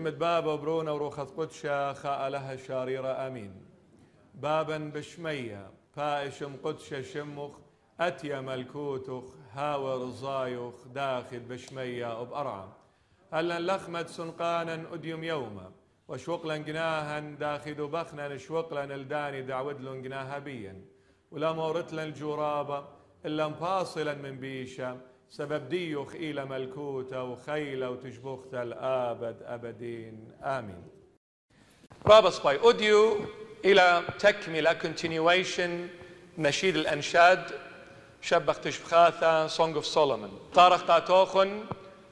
شمت بابا وبرونا وروخة قدشة خاء لها شاريرة أمين. بابا بشمية فائشم قدشة شمخ أتيا ملكوتخ هاور الزايخ داخل بشمية وبأرعم هلا لخمت سنقانا أديم يوما وشوقلا جناها داخل بخنا شوقلا الداني دعود لن جناها بيا. ولا مورتلا الجرابة إلا مفاصلا من بيشا سبب ديوخ إلى ملكوته وخيله وتشبخته الآبد أبدين آمين رابط باي أوديو إلى تكملة continuation نشيد الأنشاد شبخ تشبخاثة Song of Solomon. طارق تاتوخن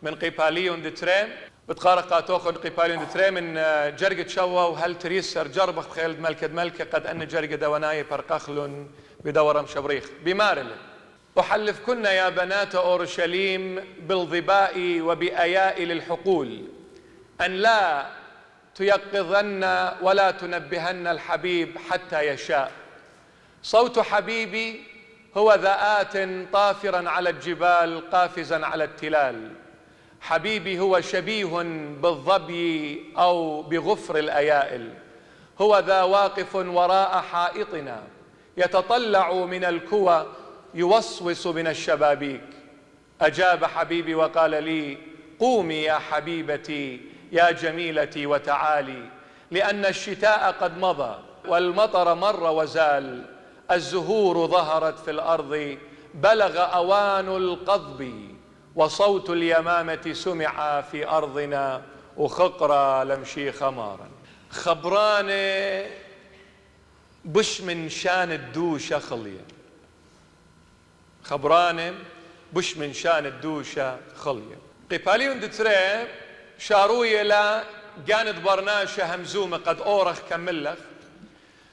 من قيباليون دتري بتقارق قاتوخن قيباليون دتري من جرقة شوا وهل تريسر جربخ بخيل ملكة ملكة قد أن جرقة دواناي برقخلن بدورم شبريخ. بمارل أحلفكن يا بنات أورشليم بالظباء وبأياء للحقول أن لا تيقظن ولا تنبهن الحبيب حتى يشاء. صوت حبيبي هو ذآت طافرا على الجبال قافزا على التلال. حبيبي هو شبيه بالظبي أو بغفر الأيائل. هو ذا واقف وراء حائطنا يتطلع من الكوى يوسوس من الشبابيك. أجاب حبيبي وقال لي قومي يا حبيبتي يا جميلتي وتعالي لأن الشتاء قد مضى والمطر مر وزال الزهور ظهرت في الأرض بلغ أوان القضب وصوت اليمامة سمع في أرضنا وخقرا لمشي خمارا. خبرانه بش من شان الدوشه خليه خبرانه بش من شان الدوشة خلية. قباليون دتري شاروية لا جاند برناشة همزومة قد أورخ كملخ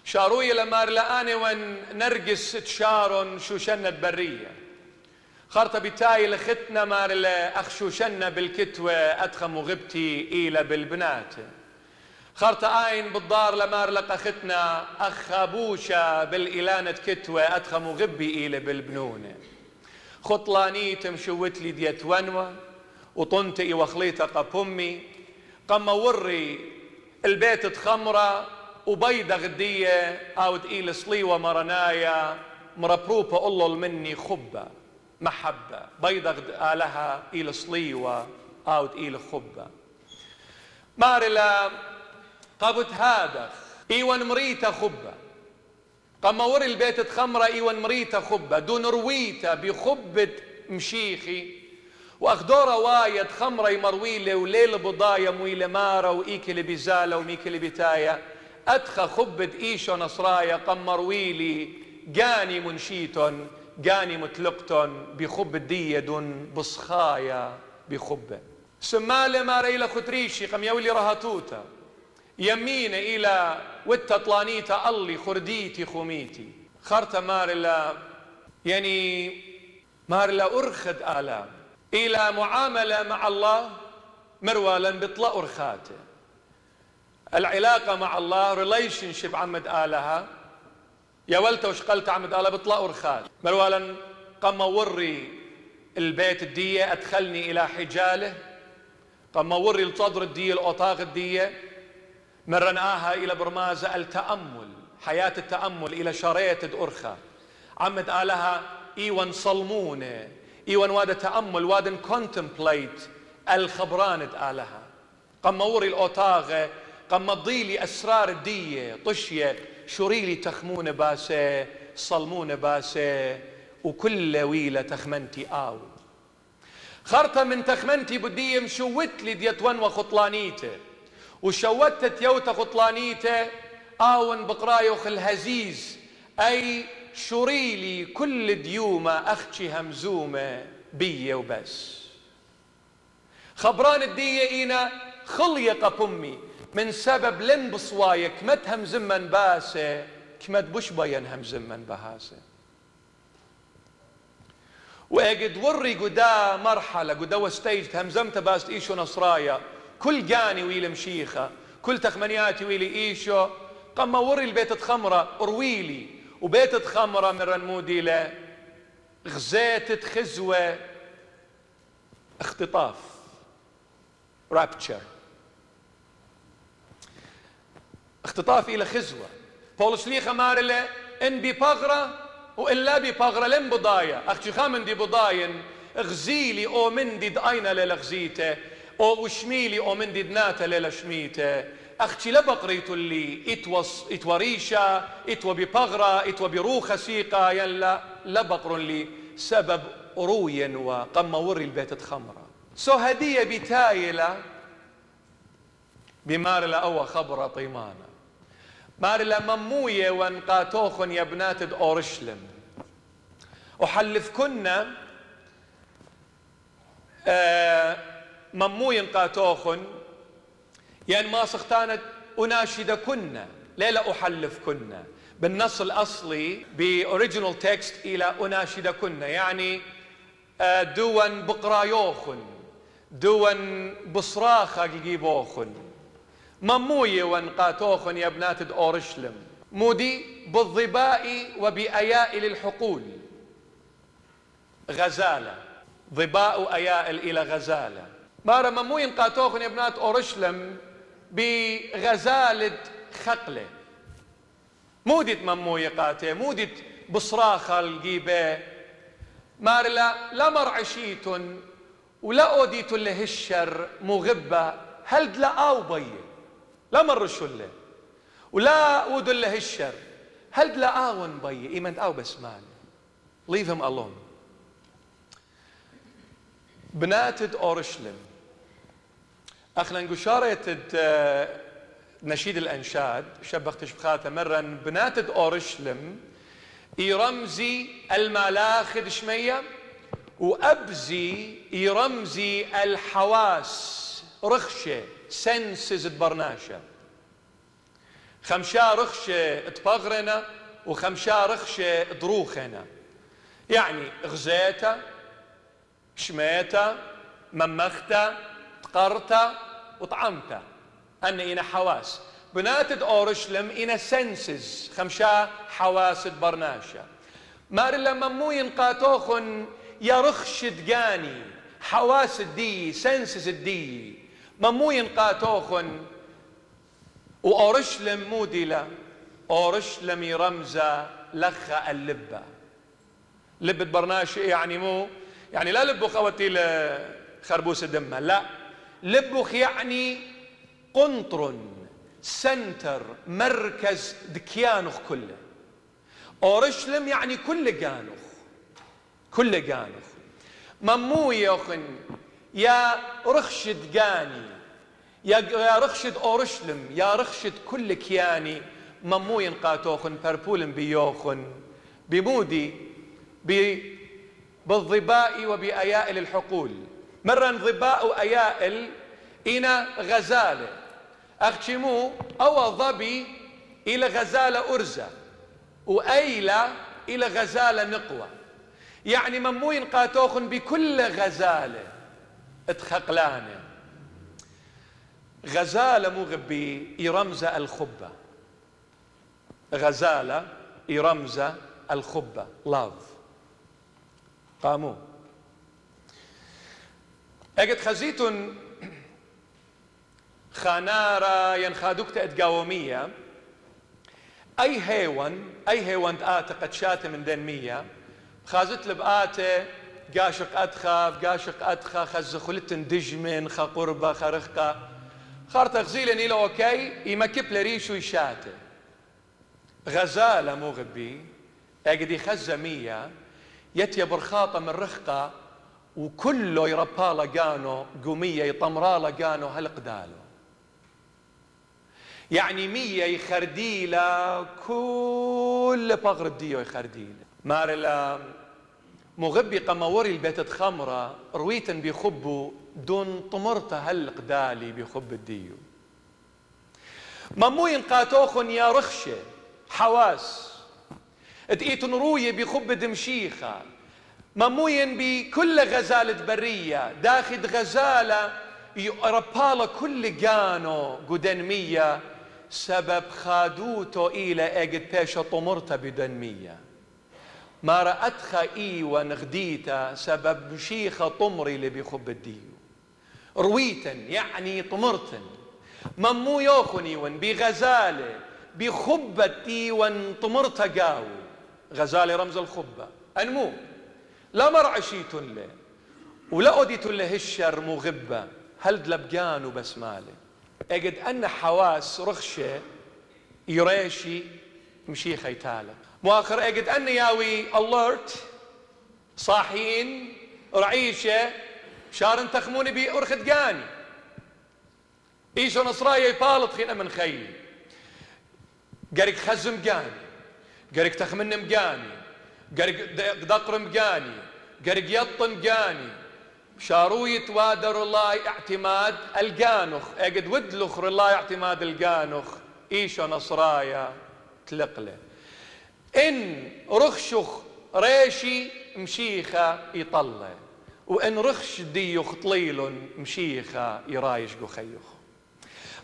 شاروية لمار لآني وان نرقس تشارون شوشنة برية خرطة بتاي لختنا مار أخ شوشنة بالكتوة أدخم وغبتي إيلة بالبنات خرطة آين بالدار لمار لقختنا أخ خابوشة بالإلانة كتوة أدخم وغبي إيلة بالبنونة. خطلانيت مشوت لي ديت ونوة وطنتي وخليتها قبمي قم وري البيت تخمرة وبيضة غدية أو تقيل صليوة مرنايا مربروبة الله مني خبة محبة. بيضة لها إلى صليوة أو تقيل خبة. مارلا قبت هذا إيوان مريتا خبة. قام وري البيت تخمرة إيوان مريتا خبة. دون رويتا بخبة مشيخي. واخدورة وايد خمرة يمرويلة وليل بضايا مويلة مارة وايكل بزالة وميكل بتايا. أدخى خبة ايشو نصرايا قام مرويلي جاني منشيتون جاني متلقتون بخبة دية دون بصخايا بخبة. سمالة ماريلا خطريشي قام يولي رهاتوتا. يمين إلى والتطلانيتا اللي خرديتي خميتي. خرت مارلا يعني مارلا أرخد آلام. إلى معاملة مع الله مروالا بطلع أرخاته. العلاقة مع الله ريليشن شيب عمد آلها. يا ولت وشقلت عمد آلها بطلع أرخات مروالا قم وري البيت الدية أدخلني إلى حجاله. قم وري الصدر الدية الأوطاق الدية. مرناها إلى برمازة التأمل حياة التأمل إلى شريت أرخى عمد آلها إيوان صلمونة إيوان واد تأمل واد كونتمبليت الخبران آلها. قم موري الأوتاغة قم مضيلي أسرار الدية طشية شريلي تخمونة باسة صلمونة باسة وكل ويلة تخمنتي آو. خرطة من تخمنتي بدية مشوت لي ديتوان وخطلانيتة. وشوتت يوتا خطلانيته آون بقرايوخ الهزيز. أي شريلي كل ديومة أختي همزومة بية وبس. خبران الدية إينا خلية قبمي من سبب لن بصوايك كمت همزمن باسة كمت بش بين همزمن بهاسة. وأجد وري قدا مرحلة قدا وستيج همزمت باست إيشو نصرايا. كل جاني ويلي مشيخة كل تخمنياتي ويلي إيشو. قم وري البيت خمرة أرويلي. وبيت خمرة من رنمودي له غزيت خزوة اختطاف. رابتشر. اختطاف إلى خزوة. بولس ليخا مارلة إن ببغرة وإلا ببغرة لم بضايا. أختي خامن دي بضاين. غزيلي أو من دي داينا للغزيتة. أو وشميلي أو من دي دناتا للشميته أختي لبقريت اللي إتوس إتوريشا إتو ببغرة إتو بروخة سيقا يلا لبقر لي سبب روي وقم وري البيت خمرة سو هدية بتايلة بمارلا أو خبرة طيمانة مارلا مموية وانقاتوخن يا بنات أورشلم. وحلفكن آه مموي انقاتوخن يعني ما سختانت أناشدكن ليلة أحلفكن. بالنص الأصلي بأوريجينال تكست إلى أناشدكن يعني آه، دون بقرايوخن دون بصراخة جيبوخن مموية وانقاتوخن يا بنات أورشلم؟ مودي بالظباء وبأيائل الحقول غزالة. ظباء أيائل إلى غزالة. مارا مموين قاتوخن بنات أورشلم بغزالة خقلة. مودت مموية قاتي مودت بصراخة الجيبة مار لا مرعشيت ولا أوديت له الشر مغبة. هل لا أو بي؟ لا مرش له. ولا أود له الشر هل لا آون بي؟ إيمان أو بس مان leave him alone. بناتد أورشلم. أخنا نقول نشيد الأنشاد شبخت شبخاته مرة بناتد أورشلم يرمزي الملاخد شمية وأبزي يرمزي الحواس رخشة سنسز برناشة خمشا رخشة تبغرنا وخمشا رخشة دروخنا يعني غزيتا شميتا ممختا تقرتا وطعمتا أن إنا حواس. بناتد أورشلم إنا سنسز. خمشا حواس برناشا. مار لما مو ينقاتوخن يرخش دقاني حواس الدي سنسز الدي ممو ينقاتوخن وأورشلم موديلا أورشلم يرمزة لخة اللبة لبة برناشة يعني مو يعني لا لبخ أوتي لخربوس دمها لا. لبخ يعني قنطر سنتر مركز دكيانخ كله. أورشلم يعني كل جانخ كل جانخ. ممو يوخن يا رخشد جاني يا رخشد أورشلم يا رخشد كل كياني. ممو ينقاتوخن بربولن بيوخن بمودي بالظباء وبأيائل الحقول. مرة ظباء أيائل إنا غزالة. أختمو أو ضبي إلى غزالة أرزة وأيلة إلى غزالة نقوة. يعني مموين قاتوخن بكل غزالة اتخقلانة. غزالة مو غبي يرمز الخبة. غزالة يرمز الخبة. لاف قاموا أجد خزيتن خانارا ينخادوك اتقاومية أي هيون أي هيون آتا قد شات من دن مية. خازت لبآتا قاشق أدخا قاشق أدخا خز خلتن دجمن خا قربة خرخقة خار تغزيل إلى أوكي يمكب لريشو يشاته غزالة مو غبي. أجد يخزى مية. يتيا برخاطة من رخقة. وكله يربالا قانو قومية يطمرالا قانو هالقدالو. يعني مية يخرديلا كل بغر الديو يخرديلا. مارلا مغبي قموري البيت خمرة رويتا بيخبوا دون طمرتا هالقدالي بيخب الديو. ممو ينقاتوخن يا رخشة حواس. اتقيتن روية بخب دمشيخة. مموين بكل غزالة برية. داخل غزالة ربالة كل جانو قدنمية. سبب خادوتو إلى أجد بيشة طمرتا بدنمية. ما رأتخا إيوة نغديتا سبب مشيخة طمري اللي بيخب الديو. رويتا يعني طمرتا ممو يوخني ون بغزالة بخبتي ون طمرت قاو. غزالة رمز الخبة. أنمو. لا مرعشيت له ولا أديت له الشر مغبة. هل دلبقان وبسمالة أجد أن حواس رخشة يريشي مشي خيتالة. مؤخر أجد أن ياوي اليرت صاحين رعيشة شارن تخموني بي أرخد قاني. إيشو نصرايا يبالط خينا من خيلي قرق خزم قاني قرق تخمن مقاني قرق دقر مقاني قرق يطن مقاني شاروية وادر الله اعتماد القانخ. اقد ود لخر الله اعتماد القانخ. ايشو نصرايا؟ تلقله. إن رخشخ ريشي مشيخة يطلع. وإن رخش ديوخ طليل مشيخة يرايش خيخ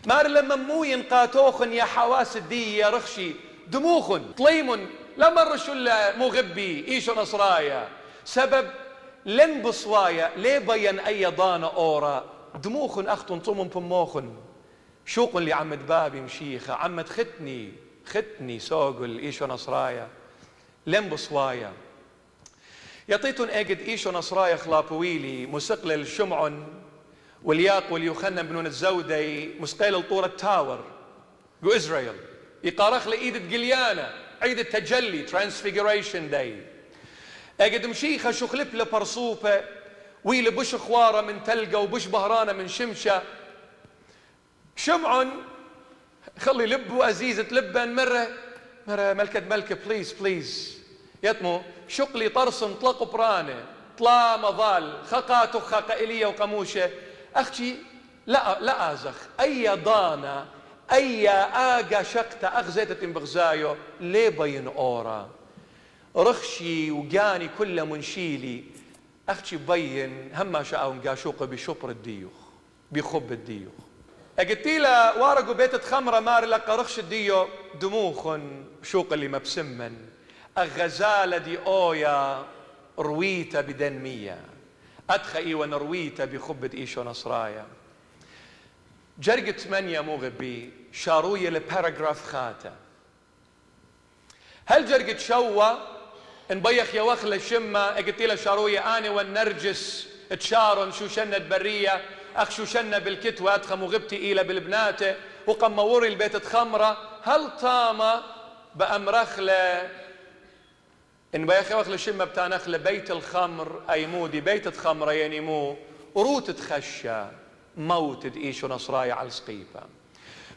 مار لما مو ينقاتوخن يا حواس الدي يا رخشي دموخن طليمن لما رشو مو غبي. ايشو نصرايا؟ سبب لن بصوايا ليه بين أي ضانا أورا. دموخن أختن طمم بموخن. شوق عمد بابي مشيخة. عمد ختني ختني سوقل إيشو نصرايا. لن بصوايا. يعطيتن أجد إيشو نصرايا خلابويلي مسقل الشمعن. والياق واليوخنن بنون الزودي مسقيل الطورة تاور جو إسرائيل. يقارخ لإيد قليانا عيد التجلي ترانسفيجريشن داي اجد مشيخة شخلب لبرصوبة ويل بش خوارة من تلقى وبش بهرانة من شمشة. شمع خلي لب وأزيزة لبن مرة. مرة ملكة ملكة بليز بليز يتمو شقلي طرس طلق برانة. طلا مظال خقا إليا وقموشة أختي لا لا أزخ. أي ضانا أي آجا شقتا أغزيتة بغزايو ليه بين أورا. رخشي وجاني كل منشيلي. أختي بين هما شاءهم قاشوق بشبر الديوخ بخب الديوخ. أقتيلا وارقو بيت خمرة مار لقى رخش الديو دموخ شوق اللي مبسمن الغزالة دي أويا رويتا بدنمية. أدخئي ونرويتا بخبة إيشو نصرايا. جرقة ثمانية مغبي شاروية لباراجراف خاتا. هل جرقة شوى انبيخ يا وخلة شمة قلت لها شاروية أنا والنرجس تشارن شو شنة برية أخ شو شنة بالكتوة أدخم وغبتي إلى بالبناتة وقم موري البيت تخمرة. هل طامة بأمرخلة إن بيخ وخلة شمة بتانخلة بيت الخمر أي مودي بيت الخمرة يعني مو. وروت تخشى موت إيشو نصرايا على السقيفة.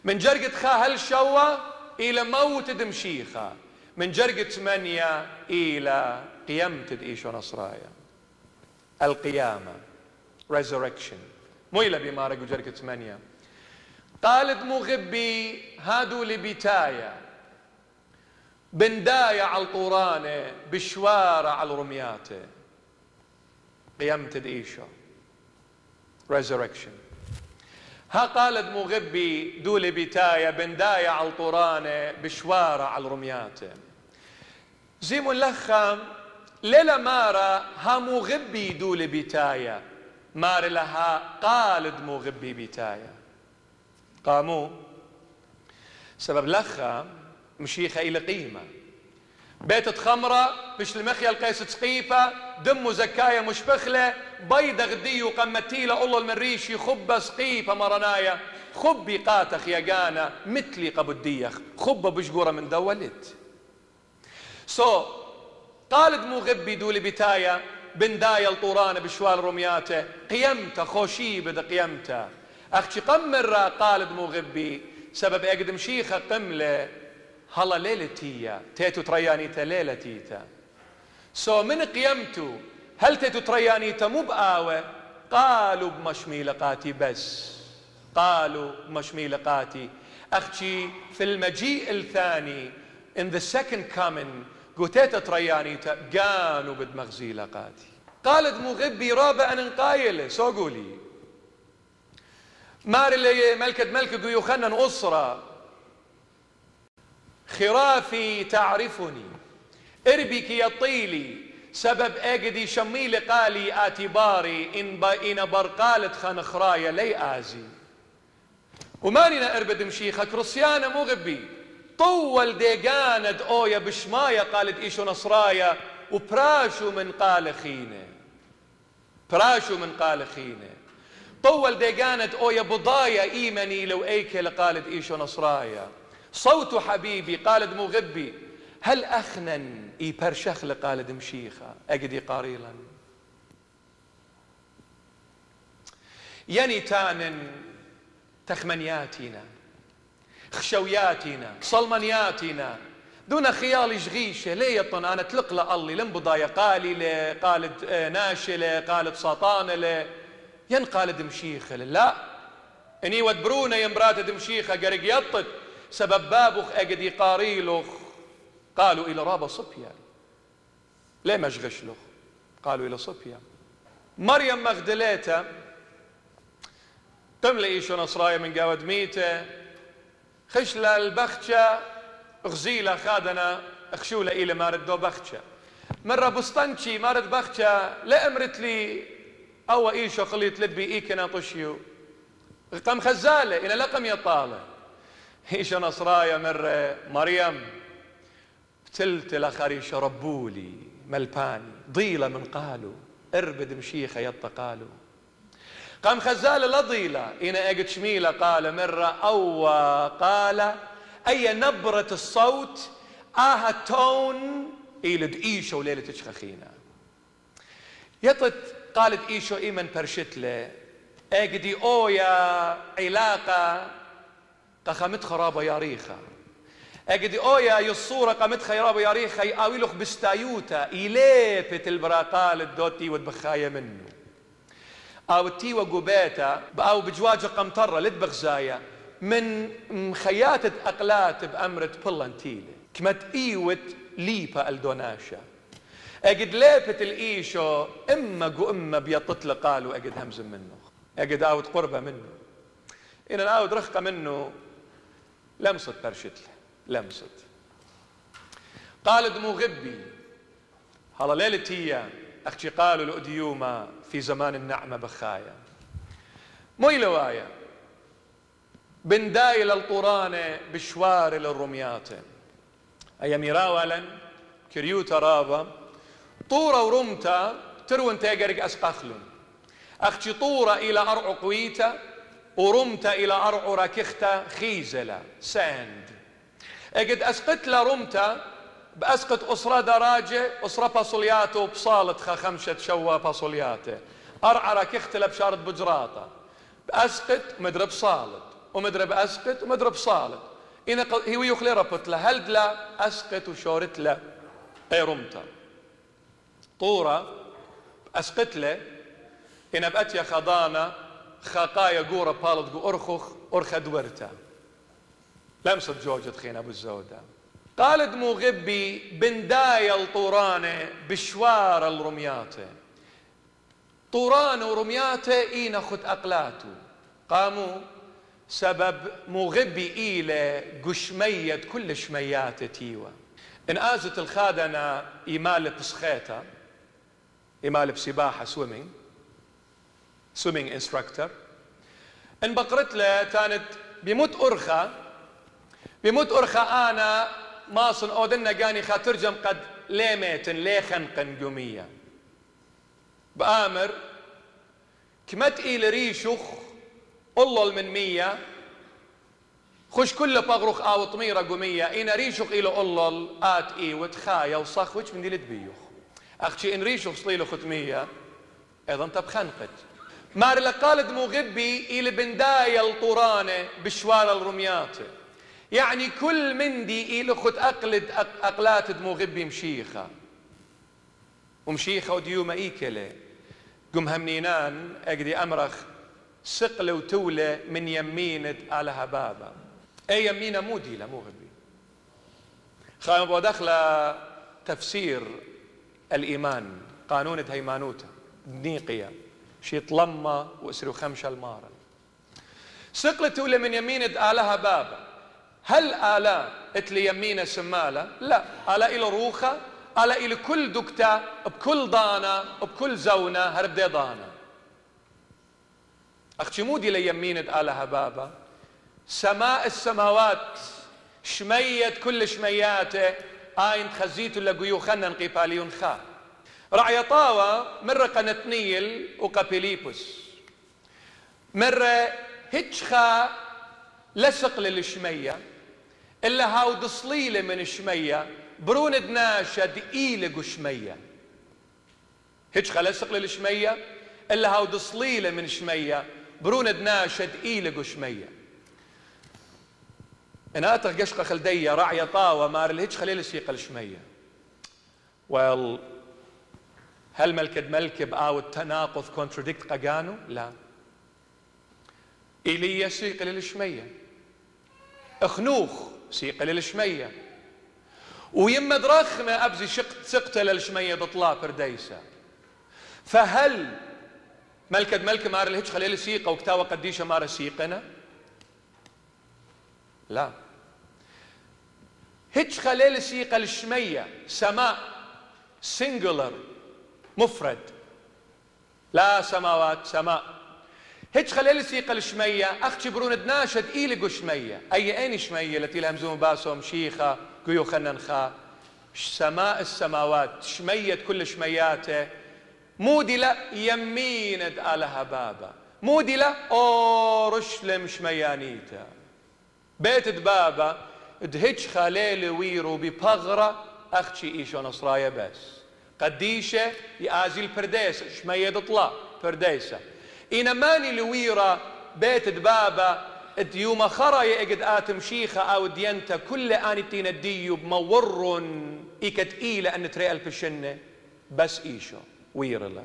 من جرقة خا هل شوى إلى موت دمشيخة. من جرقة ثمانية إلى قيامة إيشو نصرايا القيامة resurrection. مو إلى بمارق وجرقة ثمانية. قالت مغبي هادو لبتاية بنداية على الطورانة بشوارع على رمياته قيامة إيشو resurrection. ها قالت مغبي دولي بتاية بنداية على الطورانة بشوارع على رمياته زيمو لخا ليلة مارا ها مغبي دولي بتاية مار لها قالد مغبي بتاية قاموا سبب لخا مشيخة إلى قيمة. بيت خمرة بش المخيا القيس تسقيفة دمه زكاية مش بخلة بيضة غدي وقمتيلة الله المريش يخب سقيفة مرنايا. خبي قاتخ يا جانا مثلي قبو الديخ. خبة بشقورة من دولت. سو قالد مو غبي دولي بتايا بندايا الطورانة بشوال رمياته قيمته خوشي بدا قيمته. أختي قمر قالد مو غبي سبب أقدم شيخة قملة هلا ليلتيا تيتو تريانيتا ليلتيتا سو من قيمتو؟ هل تيتو تريانيتا مو بآوة؟ قالوا بمشميلقاتي بس. قالوا بمشميلقاتي أختي في المجيء الثاني in the second coming قتيت تريانيتا قانوا بدمغزي لقاتي قالت مغبي رابع أن قايلة سو قولي؟ مار اللي ملكة ملكة يخنن أسرة. خرافي تعرفني. اربك يا طيلي سبب اجدي شميل قالي اعتباري إن إن برقالة خنخرايا لي آزي. ومانينا إربد مشيخة كرسيانة مو غبي طول ديقاند اويا بشماية قالت ايشو نصرايا وبراشو من قال خينه براشو من قال خينه طول ديقاند اويا بضايا ايمني لو ايكل قالت ايشو نصرايا صوت حبيبي قالت مغبي هل اخنن اي برشخ قالت مشيخة اقدي قاريلا يني تانن تخمنياتنا خشوياتنا صلمنياتنا. دون خيال جغيشة ليه يطن أنا تلق لألي لم بضايا قالي لي قالت آه، ناشلة لي ين قالت مشيخة لا. إني ودبرونا يمرات دمشيخة قرق يطت. سبب بابخ اقدي قاريلخ قالوا إلى رابا صبيا. ليه ما له قالوا إلى صبيا. مريم مغدليتا. تملئ ايشو نصرايا من قاود ميته خشلة البختشة غزيلة خادنا اخشولة إلى مارد دو بختشة مرة بسطنشي مارد بختشة لا أمرت لي أو إيشو خليت لدبي إيكنا طشيو. قم خزالة إلى لقم يطالة إيشو نصرايا مرة مريم تلت الأخريش ربولي ملباني ضيلة من قالوا أربد مشيخة يطقالوا قام خزال لضيلة. إنا أجد شميلة قال مرة أو قال أي نبرة الصوت؟ آها تون إيلد إيشو ليلة تشخخينا يطت قالت إيشو إيمن برشتلة أجدي أويا علاقة قخمت خرابة يا ريخة. أجدي أويا يصورة قامت خرابة يا ريخة يقاويلوخ بستايوتا إيليبت البراقال الدوتي وتبخايا منه أو تيوا قبيتا أو بجواج قمطرة لد بغزايا من مخياتة اقلات بامرت بلانتيلة كمت إيوت ليبا الدوناشا. أجد ليبت الإيشو إما قو إما بيطت قالوا أجد همز منه. أجد اوت قربة منه. إن اوت رخقة منه لمست برشتله لمست قال دمو غبي هلا ليلتي أختي قالوا الأديوما في زمان النعمة بخايا. موي لوايا بنداي للطورانة بشوار للرميات. أي ميراولا كريوتا رابا طورة ورمتا ترون تيقرق أسقخلون أختي طورة إلى أرعو قويتا ورمتا إلى أرعو راكختا خيزلا. ساند. أجد أسقت رمتا بأسقط أسرة دراجة أسرة باصولياته بصالة خمشة شوا باصولياته أرعرة كختلة بشارة بجراطة. بأسقط مدرب صالت ومدرب أسقط ومدرب صالت إن هو يخلي ربط له هل لا؟ أسقط وشورت له رمتا. طورة أسقط له إن بأتيا خضانة خاقايا قورة بالت قو أرخخ أرخد دورتا لمسة جوجة خين أبو الزودة قال دمو غبي بندايا الطورانة بشوار الرمياتة. طورانة ورمياتة إينا خد أقلاتو. قاموا سبب مغبي إيلة قشمية كل شميات إن آزت الخادنة إيمال بسخيتا إيمال بسباحة سويمينج سويمينج انستراكتور إن بقرت له كانت بموت أرخى بموت أرخى أنا ماصن أودنا قاني خاترجم قد ليميتن لي خنقن قمية بآمر كمت إيل ريشخ الله من مية خش كل بغرخ آو طميرة قمية إنا ريشخ إلى الله آت إي وتخايا وصخ وش من دي لتبيوخ أختي إن ريشخ صليلو ختمية أيضا تبخنقت مار لقالد مغبي إلى بنداية الطورانة بشوار الرمياته يعني كل مندي إله خد أقلد أقلات دمو غبي مشيخة. ومشيخة وديوما إيكلة. قم همنينان أقدي أمرخ سقلة وتولة من يمينة على هبابة أي يمينة مو ديلة مو غبي. خايم أبو دخلة تفسير الإيمان قانون هيمانوتا نيقية شي طلمة واسرو خمشة المارة. سقلة تولة من يمينة على هبابة هل آلاء إتلي يمينة سمالة لا. آلاء إلى روخة آلاء إلى كل دكتة بكل ضانة بكل زونة هربدي ضانة. أختي مودي ليمينة آلة هبابة؟ سماء السماوات شميت كل شمياته آين خزيت لقيو خنن قيباليون خا رعي طاوة مرة قنتنيل وقابيليبوس مرة هتشخا لسق للشمية. إلا هاو دصليلة من الشمية برون دناشة دقيلة شمية. هتشخا لسق للشمية إلا هاو دصليلة من شمية برون دناشة دقيلة شمية. أنا اتغ قشقة خلدية راعية طاوة مار الهج خليل سيق الشمية. Well هل ملكد ملكب آو التناقض كونتراديكت قاقانو؟ لا. ايليا سيق للشميه أخنوخ سيق للشميه ويما درخمه أبزي شقت سقته للشمية بطلا برديسه فهل ملكد ملك مار الهج خليل سيقة وكتاوة قديشة مار سيقنا؟ لا. هيتش خليل سيقة الشمية سماء سنجولر مفرد. لا سماوات سماء هيتش خليل سيقة الشمية أختي برون دناشد إيلي شمية. أي أين شمية التي لهم زوم باسهم شيخة قيو خنن خا. سماء السماوات شمية كل شمياته. مودي لا يمين آلها بابا. مودي لا أورشلم شميانيته بيت دبابة دهج خاليل ويرو ببغرة أختي إيشو نصرايا بس. قديشة يآزي البرديس شمية دطلا برديسة إنا ماني لويرة بيت دبابة ديوما خرا يقد آتم شيخة أو دينتا كل آني تين الديو بمور إيكت إيلة أن تري البشنة بس إيشو ويرلا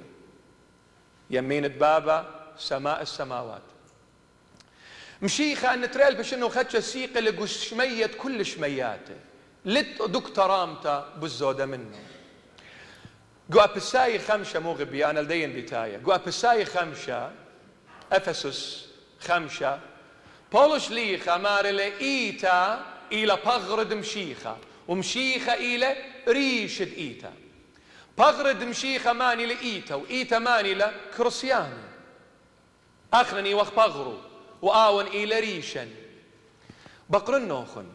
يمين دبابة سماء السماوات. مشيخة أن تريل بشنو خدش السيقة لقش شميت كل شمياته. لت دكتورامتا بالزودة منه. قو أبساي خمشة مو غبي أنا لدين بتاية. قو أبساي خمشة أفسس خمشة بولش ليخة مارلة إيتا إلى بغرد مشيخة ومشيخة إلى ريشد إيتا. بغرد مشيخة ماني لإيتا وإيتا ماني لكرسياني أخرني وقت بغرو وآون إلى ريشا بقرن نوخن.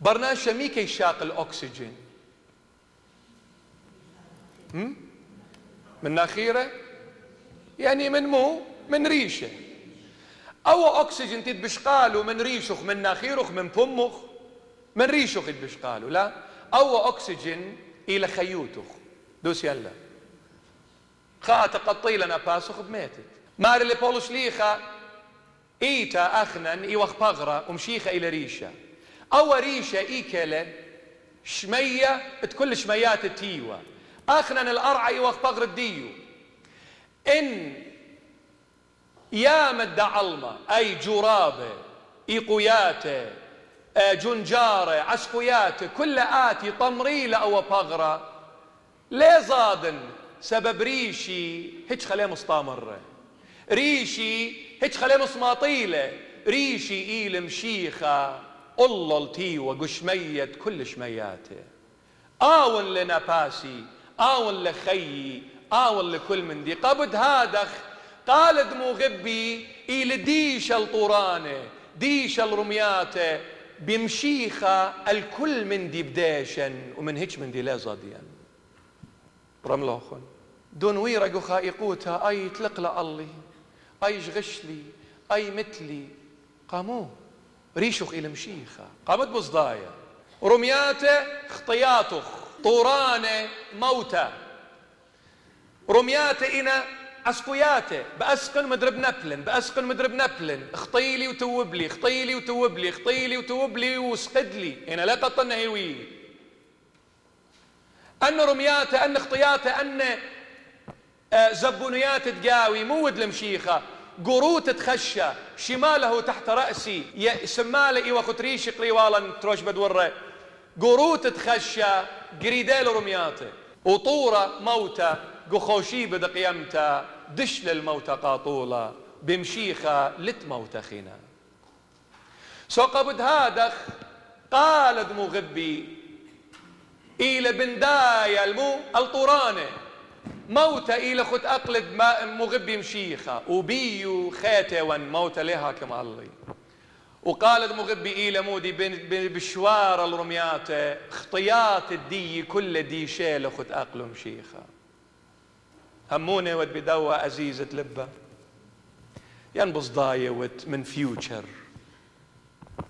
برناشا ميكي يشاق الأكسجين. من ناخيرة يعني من مو؟ من ريشة. أو أكسجين تد بشقاله من ريشخ من ناخيرخ من فمخ؟ من ريشخ تد بشقاله لا. أو أكسجين إلى خيوتخ. دوس يلا. خا تقطي لنا باسخ بميتت ماري اللي بولش ليخا إيتا أخنن إيوخ بغرة ومشيخة إلى ريشة. أو ريشة إيكلة شمية تكل شميات التيوة أخنن الأرعى إيوخ بغرة ديو إن يا مد علمة أي جرابة إيقوياته جنجارة عسقياته كل آتي طمريلة أو بغرة ليه زادن؟ سبب ريشي هيك خليه مستمر ريشي هيك خليه مصماطيلة ريشي إيل مشيخة. الله التيوة قشمية كل شمياته آون لنا باسي آون لخيي آون لكل من دي. قبض هادخ. قال دمو غبي إيل ديش الطورانة ديش الرمياتة بمشيخة الكل من دي بداشن ومن هيك من دي لا زاديا برملوخن دون ويرق خائقوتها أي تلقلا الله أي غشلي أي مثلي قاموا ريشخ إلى مشيخة. قامت بصدايا رمياتة خطياتخ طورانه موتى رمياته إنا عسقياته بأسقن مدرب نبلن بأسقن مدرب نبلن اخطيلي وتوبلي اخطيلي وتوبلي اخطيلي وتوبلي وسقدلي. إنا لا قطنا هيوي أن رمياته أن خطياته أن آه، زبونيات تقاوي. مو ود المشيخة قروت تخشى. شماله تحت رأسي. سماله إيوة خطريش قريوالا تروش بدورة. قروت تخشى قريديل رمياته وطورة موتى قخوشي بدا قيمتا دش للموتى قاطولة بمشيخة لت موتى خينا. سوق بد هادخ قال دمو غبي إلى بندايا المو الطورانة. موتى إلى خد أقلد مغبي مشيخة. وبيو خاتي ون موتى لها كما الله وقالت مغبي إيلا مودي بشوار الرميات خطيات الدي كل دي شيل خد أقلم شيخة همونة ود بدوا أزيزة لبة ينبص ضايوت من فيوتشر.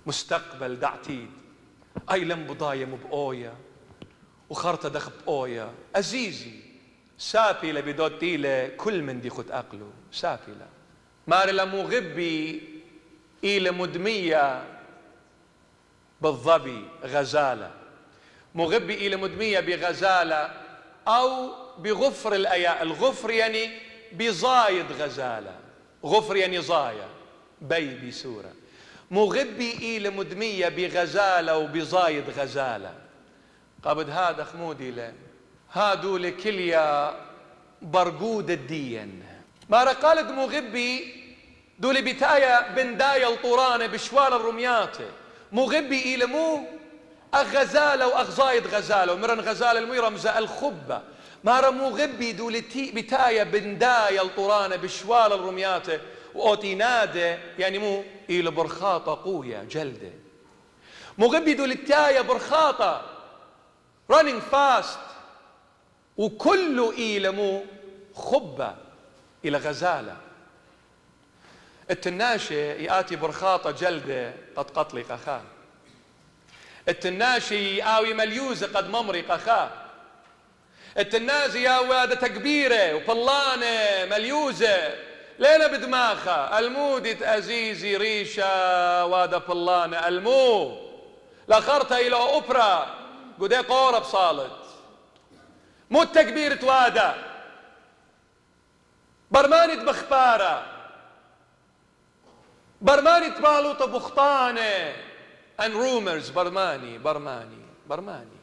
مستقبل دعتيد. أي لم بضايم بأويا. وخرطة دخ بأويا أزيزي سافلة بدوتيلة كل من دي خد أقلو. سافلة مار لمو غبي إلى مدمية بالظبي غزالة. مغبي إلى مدمية بغزالة أو بغفر الأياء. الغفر يعني بزايد غزالة. غفر يعني زايا بي بسورة. مغبي إلى مدمية بغزالة وبزايد غزالة. قبض هذا خمودي له. هادو لكليا برقود الدين ما قالت مغبي دولي بتايا بندايا الطورانة بشوال الرمياتة. مغبي إلى مو؟ أغزالة وأغزايد غزالة. ومرن غزالة الميرمزة الخبة. ما رمو غبي دولي بتايا بندايا الطورانة بشوال الرمياتة. وأوتينادة يعني مو إلى برخاطة قوية جلدة. مغبي دولي تايا برخاطة. Running fast. وكله إلى مو خبة إلى غزالة. التناشي يآتي برخاطة جلدة قد قطلق أخاه التناشي يآوي مليوزة قد ممرق أخاه التنازي يا واد تكبيرة وبلانة مليوزة ليلة بدماخة. المودت أزيزي ريشة واد بلانة المو لخرت إلى أوبرا. قدي قورب صالت مو التكبير توادا برمانة بخبارة. برماني تبالوط بخطانة ان رومرز برماني برماني برماني.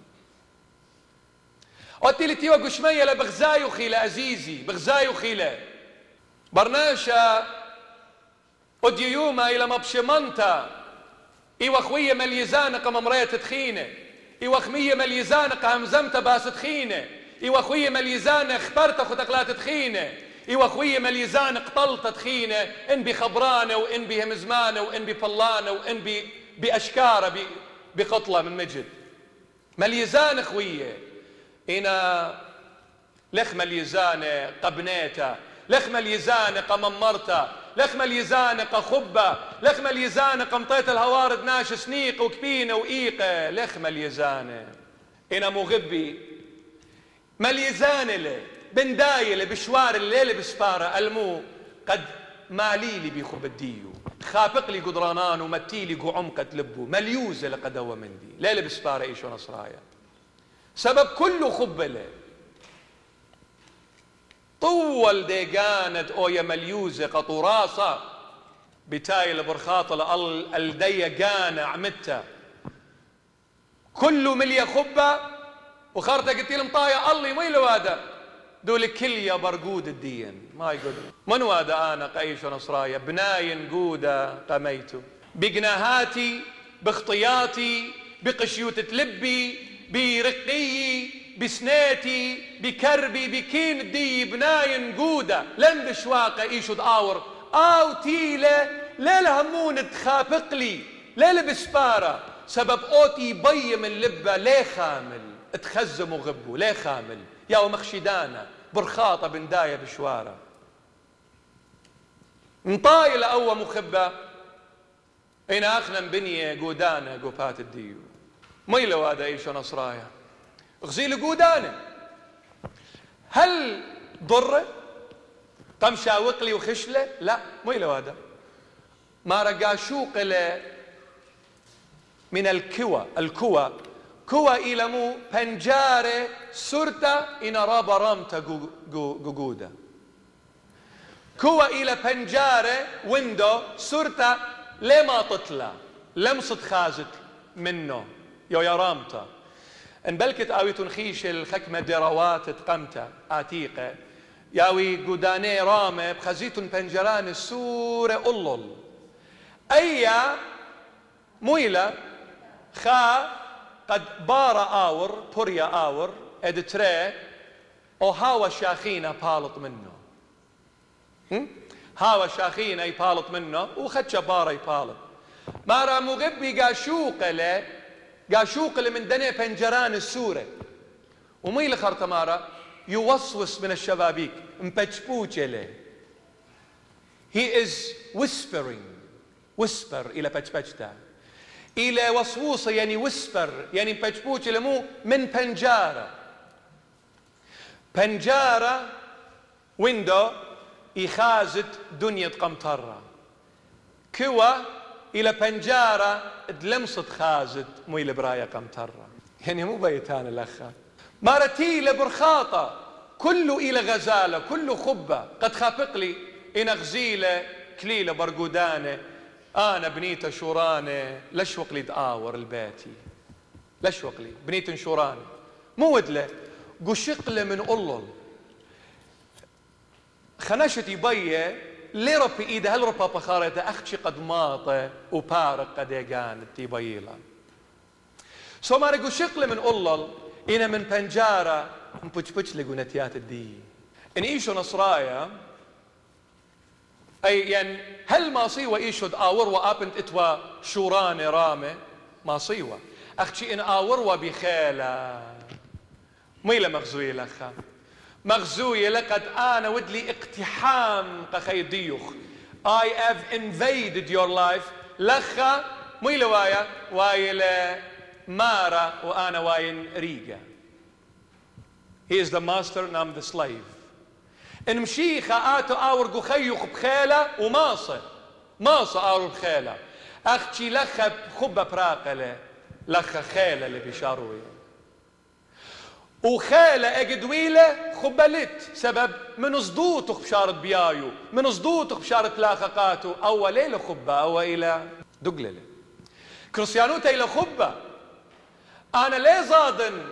قلت تيوا قشمية لبغزايو خيلة أزيزي بغزايو خيلة. برناشا يوما إلى مبشمنتا إيوا خوية مليزانة ممرية تخينة. إيوا خمية مليزانة همزمتا باس تخينة إيوا خوية مليزانة اخترت خدقلات تخينة. ايوا خويا مليزان قطلطة تخينة إن بخبرانة وإن بهمزمانة وإن بفلانة وإن بأشكارة بقطلة من مجد. مليزان خوية إنا لخ مليزانة قبنيتا لخ مليزانة قممرتا لخ مليزانة قخبة لخ مليزانة قمطيت الهوارد ناش سنيق وكبينة وإيقة لخ مليزانة إنا مغبي. مليزانة ليه بن دايل بشوار الليل بسفارة المو قد ماليلي بيخو بديو. خافق لي قدرانان ومتيلي قو عمقة لبو مليوزة لقد هو مندي ليلة بسفارة ايشو نصرايا سبب كله خبلة طول دي قاند اويا مليوزة قطوراسة بتايل برخاطة الدي قانا عمتها كله مليا خبة. وخارتك قلت لهم طايا الله ويلو هذا؟ دول كليا برقود الدين. ما يقول. من هذا أنا قيش نصرايا بناين قودا قميتو بقناهاتي باخطياتي بقشيوتة لبي برقيي بسنيتي بكربي بكين الدي بناين قودا لن بشواقة ايشو داور آو تيلة ليلة همون تخافق لي. ليلة بسبارة. سبب أوتي بي من لبة ليه خامل. تخزم وغبو ليه خامل. يا ومخشدانا برخاطة بن داية بشوارة. مطايلة أو مخبة إن أخنا بنية قودانة قوبات الديو. ميلو هذا إيش نصرايا؟ غزيل قودانة هل ضرة؟ قام شاوق لي وخشلة؟ لا ميلو هذا. ما رقا شوق من الكوى الكوى كوا إلمو بنجارة سرتا إن رابا رامتا جوجودا كوا إلى بنجارة ويندو سرتا لما تطلع؟ لمصت خازت منه يو يا رامتا. إن بلكت اوي تنخيش الخكمة دروات تقمتا. عتيقة ياوي قداني رامة بخزيتن بنجران السورة ألل. أيا مويلة خا قد بارا آور بوريا آور ادتري أو هاوا شاخينة بالط منه هاوا شاخينة يبالط منه وخدش بارا يبالط مارا مغبي قاشوق له قاشوق له من دنيا بنجران السورة ومي لخرطة مارا يوسوس من الشبابيك مبتشبوش له. He is whispering. Whisper إلى بتشبتشتا إلى وصوصة يعني whisper يعني بتشبوش مو من بنجارة بنجارة ويندو إخازت دنيا قمطرة. كوا إلى بنجارة دلمصت خازت مو إلى براية قمطرة. يعني مو بيتان الأخا. مارتي لبرخاطة كله إلى غزالة كله خبة. قد خافق لي إن غزيلة كليلة برقودانة. أنا بنيته شورانة لشوق لي دآور البيتي لشوق لي بنيت شورانة. مو ودلة قشقلة من أولل خنشتي بيه ليرو في إيدة هل ربا بخارة أختي قد ماطة وبارق قد يقان تيبيلا. سو ما رقو شقلة من أولل إنا من بنجارة مبوش بوش لقو نتيات الدي إن إيشو نصرايا أي يعني هل ما صيوة إيشو آور وآبنت إتوا شورانة رامة؟ ما صيوة أختي إن آور بخيلة ميلا مغزوية لخا مغزوية لقد أنا ودلي اقتحام قخي ديوخ. I have invaded your life. لخا ميلا وايا وايل مارا وأنا واين ريجا He is the master and I'm the slave. إن مشيخة آتو آور قخيخ بخيلة وماصة. ماصة آور بخيلة أختي لخا خبة براقلة لخا خيلة اللي بشاروية وخالة اجدويلة خبلت سبب من صدوتك بشارة بيايو من صدوتك بشارة لاخقاتو. أو ليلة خبة أو إلى دقللة كريستيانوتا إلى خبة. أنا ليه زادن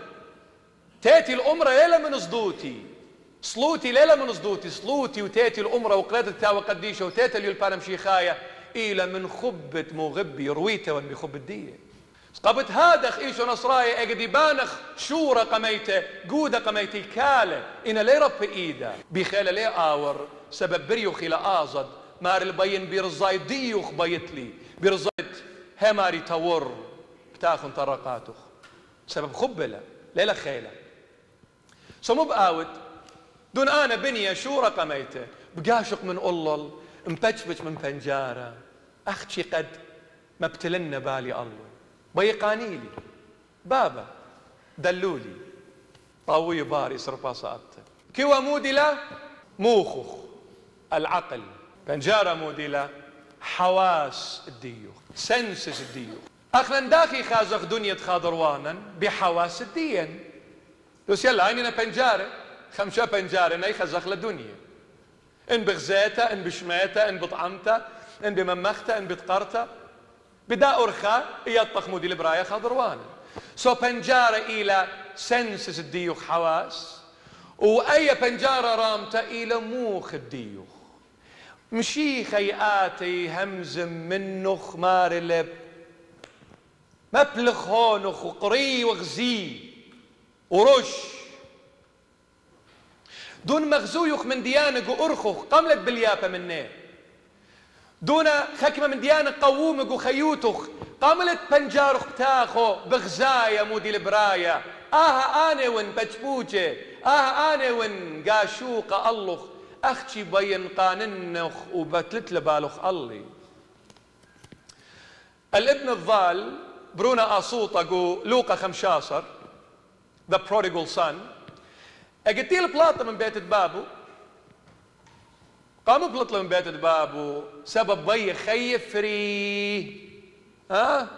تاتي الأمرة ليلة من صدوتي. صلوتي ليلة من صدوتي صلوتي وتاتي الأمرة وقلادة تاوى قديشة وتاتي اليلبانا مشيخاية إلى من خبة مغبي رويته وان بخب الدية قبت هادخ إيشو نصراي اجدي بانخ شورة قميتة جودة قميتي كالة إن لي رب إيدا. بخيلة لي آور سبب بريو خيلة آزد مار البين بيرزاي ديوخ بيت لي. بيرزايت هماري تور بتاخن طرقاتخ سبب خبلة ليلة خيلة. سمو بآوت دون أنا بنية شورة قميته. بقاشق من أولل مبتشبش من بنجارة أختي قد ما ابتلنا بالي الله. بيقاني لي. بابا دلولي طاوي باري سربا ساعته كيوا مودلا موخخ العقل. بنجارة مودلا حواس الديوخ. سنسس الديوخ أخلا داخي خازخ دنيا خاضروانا بحواس الدين. بس يلا عيننا بنجارة خمسة بنجارة ناي خزخ لدنيا. إن بغزيتا إن بشميتا إن بطعمتا إن بممختا إن بتقرتا بدا أرخا يطخ مودي البراية خضروان. سو بنجارة إلى سنسس الديوخ حواس وأي بنجارة رامتا إلى موخ الديوخ مشي خياتي همزم منخ مار لب. مبلغ هونخ وقري وغزي. ورش. دون مغزويخ من ديانك وأرخخ قملت باليابة منه دون خكمة من ديانة قوومك وخيوتخ قاملت بنجارخ بتاخو بغزايا مودي البرايا آها آني ون بجبوجة آها آني ون قاشوق اللخ أختي بين قاننخ وبتلت لبالخ الله الابن الضال برونا أصوطة لوقا خمشاصر The prodigal son. أقتيل بلاطة من بيت بابو قاموا بلطلوا من بيت الباب وسبب بي خيف فري ها؟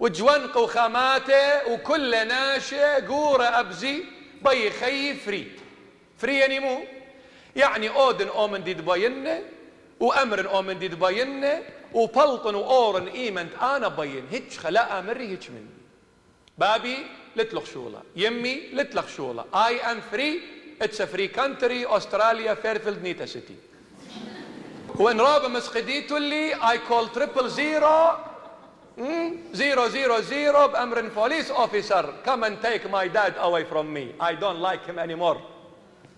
وجوانق وخاماتة وكل ناشة قورة أبزي. بي خيف فري فري يعني مو. يعني أودن أومن دي دباينة وأمر أومن دي دباينة وبلطن وأورن إيمنت أنا بين هيتش خلاء أمري هيتش مني. بابي لتلخ شولا يمي لتلخ شولا I am free. It's a free country. Australia Fairfield Nita City. وان رابع مسقديتو اللي اي كول تريبل زيرو زيرو زيرو زيرو بامر بوليس اوفيسر come and take my dad away from me. I don't like him anymore.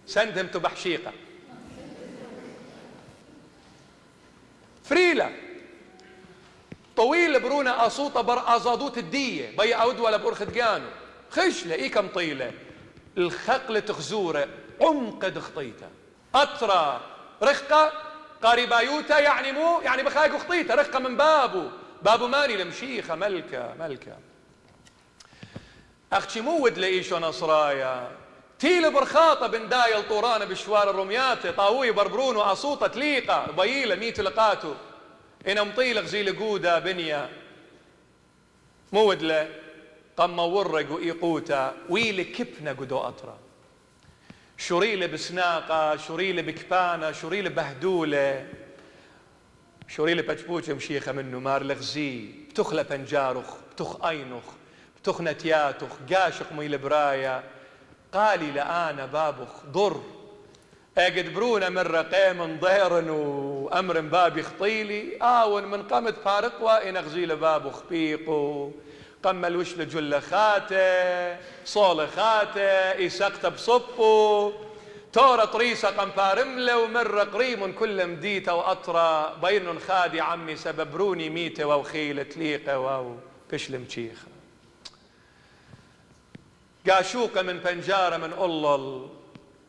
Send him to بحشيقة فريلا طويل برونا أصوطة بر أزادوت الدية. بي أود ولا برخد جانو خشلة إي كم طيلة. الخقلة تخزورة عمق خطيته أطرى رخقة قاربايوتا يعني مو يعني بخايق خطيته رخقة من بابو بابو ماني لمشيخة ملكة ملكة. أختي مود لإيشو نصرايا. تيل برخاطة بن دايل طورانة بشوار الرميات طاوي بربرون وأصوطة تليقة. بييلة ميت لقاتو. إن مطيل غزيل قودة بنيا مود له. قم ورق وإيقوتا ويل كبنا قدو أطرا. شريلة بسناقة شريلة بكبانة شريلة بهدولة. شريلة بجبوجة مشيخة منه مار لغزي. بتخلى بنجارخ بتخ أينخ بتخ نتياتخ قاشق ميل برايا قالي لآنا بابخ ضر. اجد برونا من رقيم ضير وأمر بابي خطيلي. آون من قمت فارقوا إن أغزيل بابو خبيقو قم الوش لجل خاته صول خاته إسقت بصبو تورا طريسة قم فارملة ومر قريم كل مديته وأطرى. بين خادي عمي سبب روني ميته وخيلة تليقة واو بشل مشيخة قاشوقة من بنجارة من ألل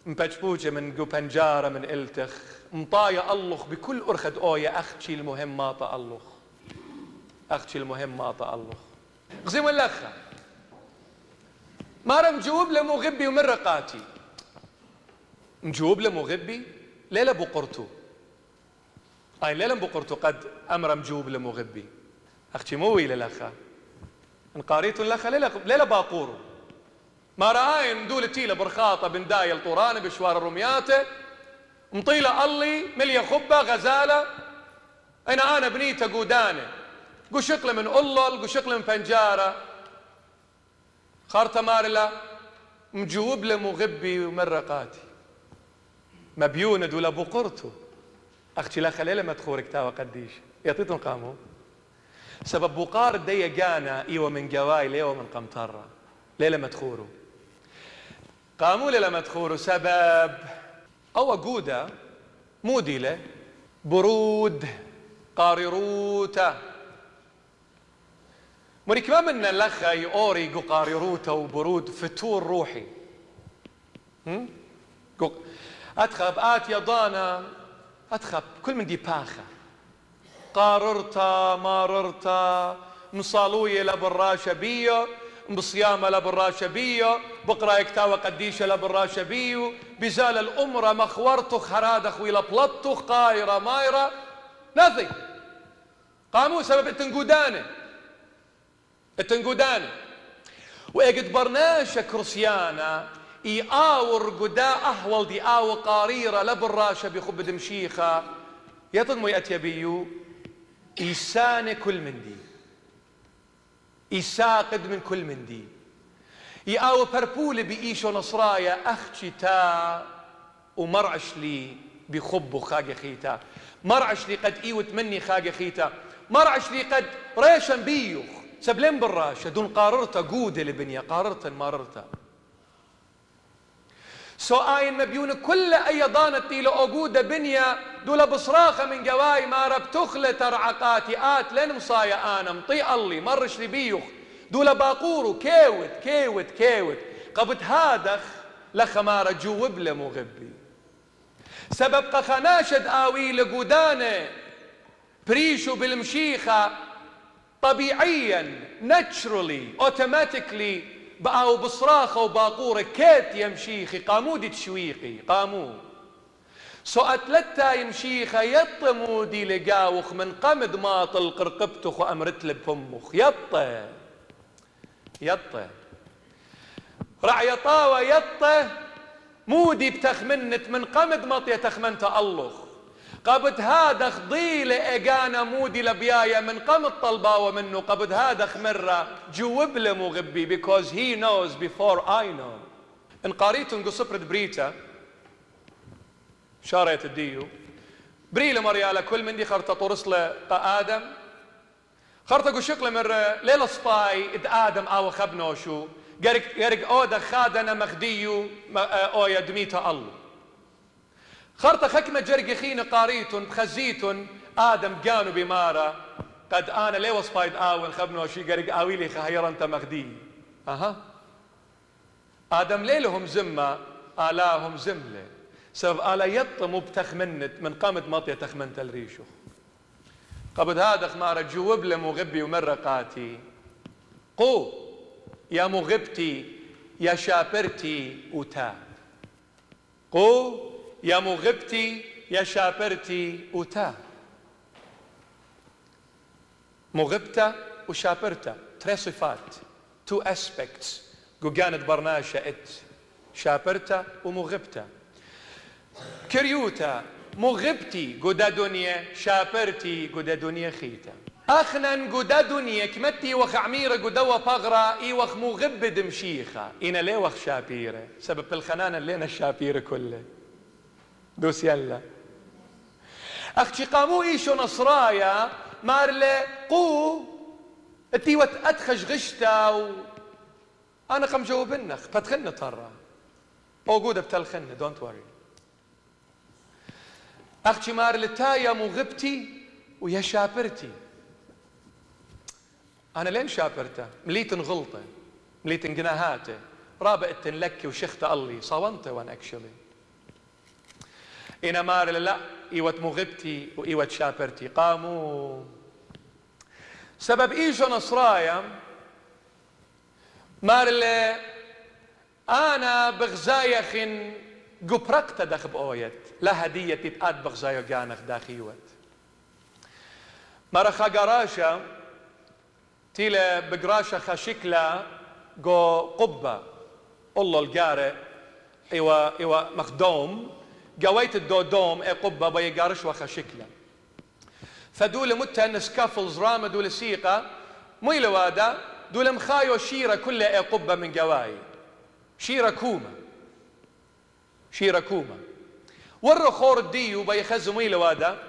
مبجبوجة من جو بنجارة من إلتخ. مطايا ألخ بكل أرخد أويا أختي المهم ما تألخ أختي المهم ما تألخ غزيم اللخة ما مجوب لمغبي ومن رقاتي. مجوب لمغبي ليلة بقرتو أي ليلة بقرتو قد أمر مجوب لمغبي أختي موي للأخا إن قاريت لخا ليلة, ليلة باقورو. ما رأي دول تيلة برخاطة بن دايل طورانة بشوار الرمياتة مطيلة ألي مليا خبة غزالة. أنا أنا بنيته قودانة قشقلة من ألل قشقلة من فنجارة. خارطة مارلا مجوب لمغبي ومرقاتي. مبيونة دولا بقرتو أختي لا خليلة ما تخورك تاوى قديش يعطيتن قامو سبب بقار دي جانا إيوة من جواي ليوة من قمطرة. ليلة ما قاموا ليلة ما سبب أو جودة موديلة برود قارروتا مري كمان من لخي أوري قارروتا وبرود فتور روحي. أتخب آت يا ضانا أتخب كل من دي باخة. قاررتا ماررتا مصالوية لبراشة بيو بصيامة لبراشة بيو بقرا يكتاوى قديشة لبراشة بيو بزال الأمرة مخورتخ هرادخ ويلا بلطخ قايرة مايرة nothing. قاموا سبب التنقودانة. التنقودانة وإجد برناشة كرسيانة اي آور قدا أهول دي آو قاريرة لبراشة بخب دمشيخة يطن يأتي بيو إيسانة كل من دي إيساقد من كل من دي يآو بربولة بإيشو نصرايا أختي تا ومرعش لي بخب خاقي خيتا مرعش لي قد إيوت مني خاقي خيتا مرعش لي قد ريشا بيوخ سبلين براشة دون قاررتا قودة لبنيا قاررتا مررتا سو آين مبيون كل أي ضانة تيلو أوجودة بنيا دولا بصراخة من جواي ما ربتخلة ترعقاتي آت لين مصايا أنا مطي الله مرش لي بيوخ دولا باقورو كيوت كيوت كيوت قبت هادخ لخمارة جوب مغبي سبب قخناشد آوي لقودانة بريشو بالمشيخة طبيعيا naturally automatically بقاو بصراخة وباقورة كيت يمشيخي قامودي تشويقي قامو. سو أتلتا يمشيخة يطمودي لقاوخ من قمد ماطل قرقبتخ وأمرت لبفمخ يطة يطة رعي طاوة يطة مودي بتخمنت من قمد مطية تخمنت الله قبد هذا خضيلة إجانا مودي لبيايا من قم الطلباوة منه قبد هذا خمرة جوب له مغبي because he knows before I know. إن قريت قصبرة بريتا شاريت الديو. بريلة مريالة كل من دي خرطة طرس له آدم. خرطة قشق مر ليلة سباي إد آدم أو خبنو شو قرق قرق أودا خادنا مخديو أو يدميتا الله. خرطة خكمة جرق خين قاريت خزيت آدم قانو بمارة قد أنا ليه وصفايد اون خبنو شي قرق اوي لي خير انت مغدي أها. آدم ليه لهم زمة آلاهم زملة. سبب آلا يطمو بتخمنت من قامت مطية تخمنت الريشو قبل هذا خمارة جوب له مغبي ومرقاتي. قو يا مغبتي يا شابرتي وتا قو يا مغبتي يا شابرتي وتا. مغبتة وشابرتة تري صفات تو اسبكتس قوقانت برناشة إت. شابرتة ومغبتة كريوتا مغبتي قدا دنيا شابرتي قدا دنيا خيتا. أخنا قدا دنيا كمتي وخ عميرة قدا وفغرة إي وخ مغب دمشيخة. إنا ليه وخ شابيرة؟ سبب الخنانة لينا الشابيرة كله دوس يلا أختي قامو إيشو نصرايا مارلي قو اتي أتخش غشتا و... أنا قم جاوبنك فتخن ترى موجوده بتلخن دونت وري أختي مار لتايا مغبتي ويا شابرتي. أنا لين شابرته مليت غلطة. مليت جناهاته رابقت لك وشخت الله صونته وان اكشلي إنا مار لا إيوة مغبتي وإيوة شابرتي. قاموا. سبب إيجو نصرايا مار أنا بغزايخ قبرقت دخ بأويت لا هدية تتقاد بغزايو جانخ داخيوت. مرة خاقراشا تيلا بقراشا خشكلا جو قبة. الله القارئ إيوا إيوا مخدوم. قويت الدودوم اي قبة بي قارش وخشكلا فدول متى نسكافلز راما دول سيقة مي لوادا دول مخايو شيرة كلها اي قبة من قواي. شيرة كومة. شيرة كومة. ورا خور الديو بي خزو مي لوادا.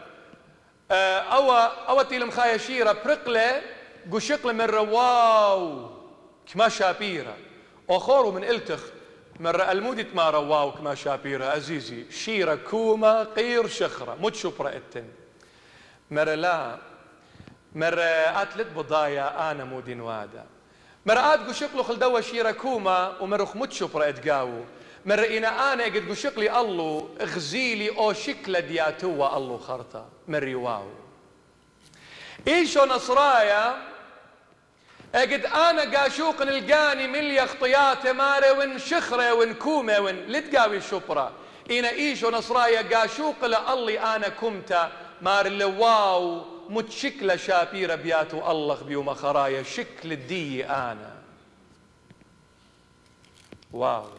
آه، أو أو تيل مخايا شيرة برقلة قشقلة من رواو كما شابيرة. وخورو من التخ مرة المودت ما رواو كما شابيرة عزيزي شيرة كومة قير شخرة متشبرة إتن. مرة لا مرة أتلت بضايا أنا مودين وادا. مرة آت قشقلو خلدوا شيرة كومة ومرة خمت شبرة إتقاو. مرة إنا أنا قد قشقلي الله اغزيلي أو شكل دياتوا الله خرطة. مري واو إيشو نصرايا أجد أنا قاشوق نلقاني ملي خطيات ماري ون شخرة ون كومة ون لتقاوي شبرة إنا إيش ونصرايا قاشوق لألي أنا كمتا. مار اللواو متشكلة شابيرة بياتو الله بيوم خرايا شكل الدي أنا واو.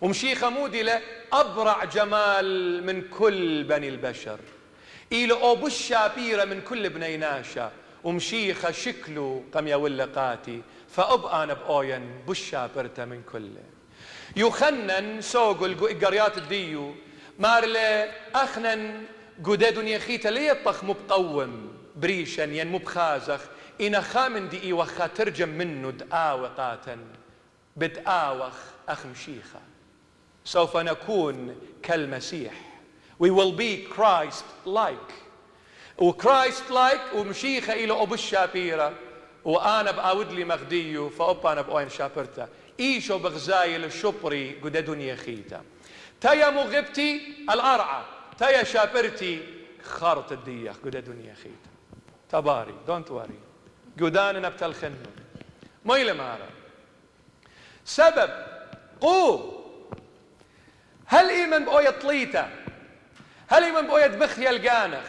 ومشي خمودي له أبرع جمال من كل بني البشر. إلى أبو الشابيرة من كل بني ناشا. ومشيخة شكله قم يولقاتي فأب أنا بأوين بشا برتا من كله. يخنن سوق القريات الديو مارلي أخنن قداد ليه طخ مبقوم بريشا ين مبخازخ إنا خامن دي وخا ترجم منه دآوقاتا بدآوخ أخ مشيخة. سوف نكون كالمسيح. We will be Christ like وكرايست لايك ومشيخة إلى أبو الشابيرة. وأنا بأود لي مغديو فأبا أنا بأوين شابرتا. إيشو بغزايل الشبري قد دنيا خيتا. تايا مغبتي الأرعى تايا شابرتي خارط الديخ قد دنيا خيتا. تباري دونت وري قدان نبتل خنو ميل مارا سبب قو هل إيمن بأوية طليتا هل إيمن بأوية بخيا القانخ؟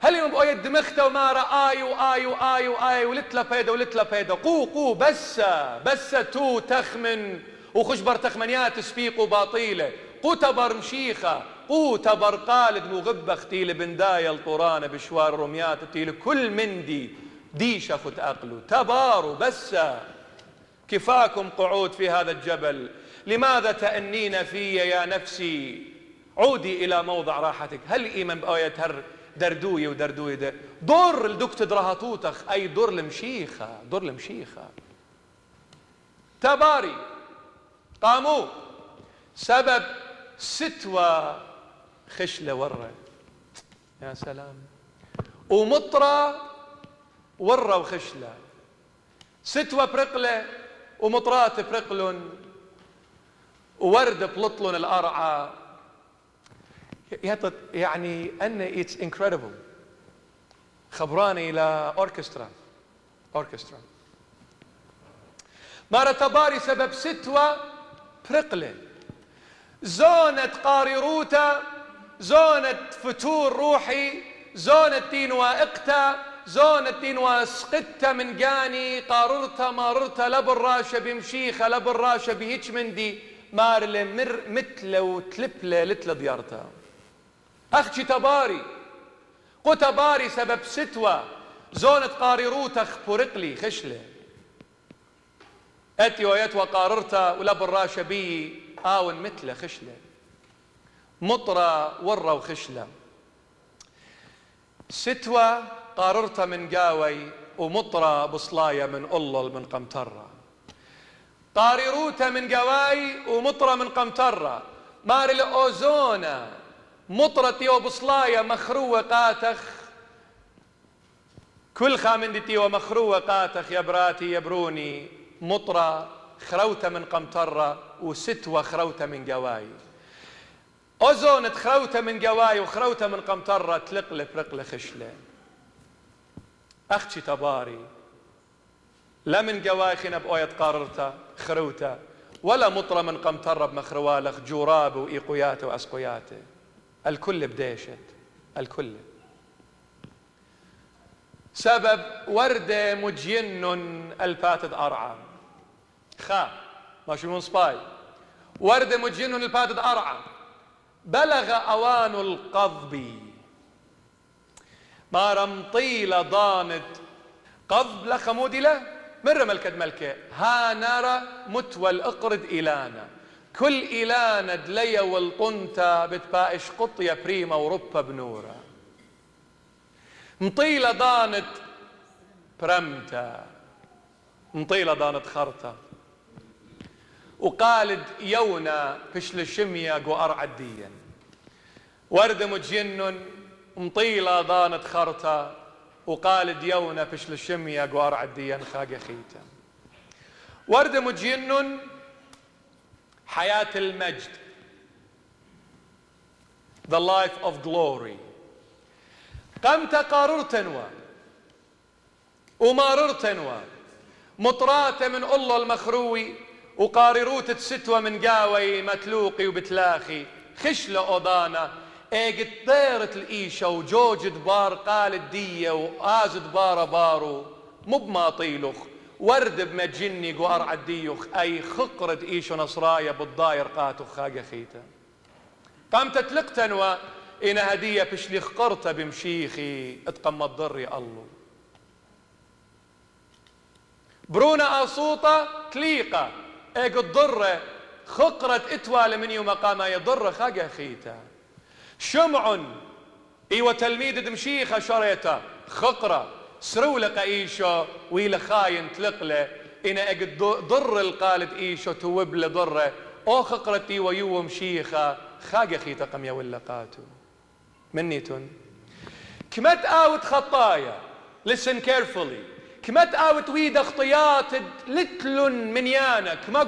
هل يوم بقى دمخته ومارا آيو آيو آيو آيو ولتلا بيدا ولتلا بيدا قو قو بس بس تو تخمن وخشبر تخمنيات سبيق وباطيلة. قو تبر مشيخة قو تبر قالد مغبة اختيل بنداية الطورانة بشوار رميات تيل كل مندي ديشة فت أقلو. تبارو بس كفاكم قعود في هذا الجبل. لماذا تأنين في يا نفسي؟ عودي إلى موضع راحتك. هل إيمان بآية هر دردوية ودردوية ده دور الدكت درهاتوتخ أي دور المشيخة دور المشيخة تباري قاموا سبب ستوى خشلة ورة يا سلام. ومطرة ورة وخشلة. ستوى برقلة ومطرات برقلن. وورد بلطلن الأرعى. يعني أن اتس انكريدبل خبراني إلى أوركسترا. أوركسترا. مارا تباري سبب ستوى برقلة. زونة قاريروتا زونة فتور روحي زونة تينوا إقتا زونة تينوا سقتا من قاني قاررتا ماررتا لبراشة بمشيخة لبراشة بهيج مندي. مارلة مر متلة وتلبلة لتلة ديارتا. أخشي تباري. قو تباري سبب ستوى. زونة قاريروتا خبرقلي خشلة. أتي ويتوى قاررتا ولا براشة بي آون متلة خشلة. مطرة ورة وخشلة. ستوى قاررتا من قاوي ومطرة بصلاية من ألل من قمترة. قارروتا من قواي ومطرة من قمترة. مار الأوزونا مطرتي وبصلاية مخروة قاتخ. كل خامندتي ومخروة قاتخ يا براتي يا بروني. مطرة خروتة من قمترة وستوى خروتة من قواي أوزون تخروتة من قواي وخروتة من قمترة تلقلة برقلة خشلة. أختي تباري لا من قواي بأوية قاررتا خروتا ولا مطرة من قمترة بمخروالخ جوراب وإيقوياته وأسقياته الكل بديشت الكل. سبب وردة مجين الفاتد أرعى. خا ماشي من سباي. وردة مجين الفاتد أرعى. بلغ أوان القضب. ما رمطيلة ضانت قضب لخمودي له مرة ملكة ملكة ها نرى متوى الأقرد إلانا. كل إلانا دليا والقنتا بتبايش قطية بريمة وربا بنورة. مطيلة ضانت برمتا مطيلة ضانت خرطة. وقالد يونا فشل الشمية قو أرعديا ورد مجنن مطيلة ضانت خرطة وقالد يونا فشل الشمية قو أرعديا خاق خيتا ورد مجنن حياة المجد. The life of glory. قمت قاررتنوا وماررتنوا مطرات من الله المخروي وقارروت تستوى من قاوي متلوقي وبتلاخي. خشلة أوضانا ايقت طيرت الإيشة وجوج دبار قال الدية وآز دبار بارو. مو بماطيلخ. ورد بمجني قوار عديوخ أي خقرد إيشو نصرايا بالضاير قاتو خاقة خيتا قامت تلقتنوا إن هدية بشلي خقرت بمشيخي اتقم الضري الله. برونا أصوطة تليقة إيق الضرة خقرت إتوال من يوم قام يضر خاقة خيتا شمع إيوه تلميذ دمشيخة شريته خقرة سرولق إيشو ويلا خاين تلقلة. إنا أقد ضر القالد إيشو توبل ضره أو خقرتي ويو مشيخة خاقة خيتا قم يا قاتو. منيتون كمت آوت خطايا. Listen carefully. كمت آوت ويد خطيات لتلن من يانك ما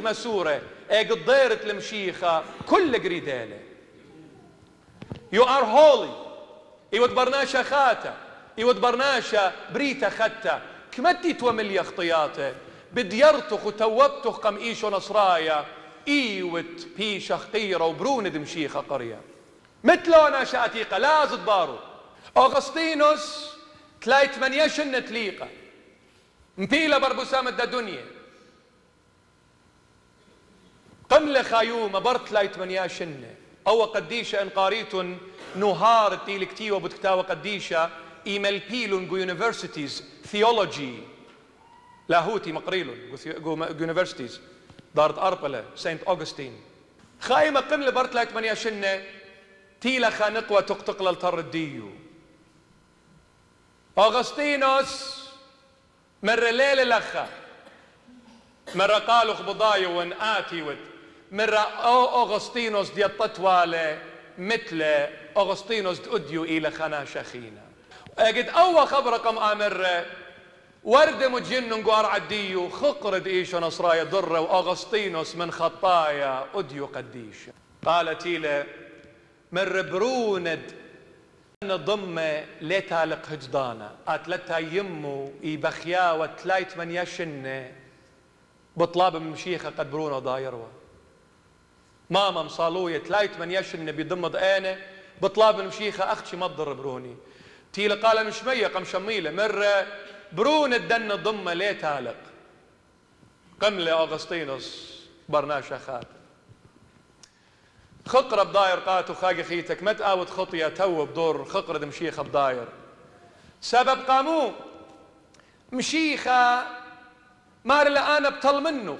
مسورة أقد ضيرت المشيخة كل قريدالة You are holy. ايوت برناشا خاتا. ايوت برناشا بريتا ختا كمتي توملي خطياته بديرتخ وتوبتخ قم إيشو نصرايا. إيوت بيشا خقيرة وبرون دمشيخة قرية. مثلونا شاتيقة لا زدبارو أغسطينوس تلايت من يشن تليقة. مبيلة بربسامة دا دنيا. قملة خايومة برت لايت من يشن. أو قديشة إن قاريت نهار تيلكتي وبتكتاوى قديشة. إيميل بيلون جو يونيفرسيتيز ثيولوجي. لاهوتي مقريلون يونيفرسيتيز. دارت أربلة سانت أوغستين. خايمة قملة برت لايت من يشن تيلا خانقوة تقتقل الطر الديو. أغسطينوس مرة ليلة لخا. مرة قالوا خبضايو ون آتي ود مرة أو أغسطينوس دي التطوالة مثل أغسطينوس دأديو إلى خنا شخينا قد أول خبر رقم آمر ورد مجن قوار عديو خقرد إيش نصرايا ضرة وأغسطينوس من خطايا أديو قديش. قالت له من بروند نضم لتالق هجدانا. أتلتا يمو يبخيا وتلايت من يشن بطلاب من مشيخة قد برونا ضايروا ماما مصالوية تلايت من يشن بيضم ضئانه بطلاب من مشيخة أختي ما بروني. تيلا قال مش مية قم شميلة مرة برون الدن ضمة ليه تالق قملة أغسطينوس برناشا خات خقرة بداير قاتو خاقي خيتك ما تقاوت خطية تو بدور خقرة مشيخة بداير. سبب قامو مشيخة مار أنا بطل منه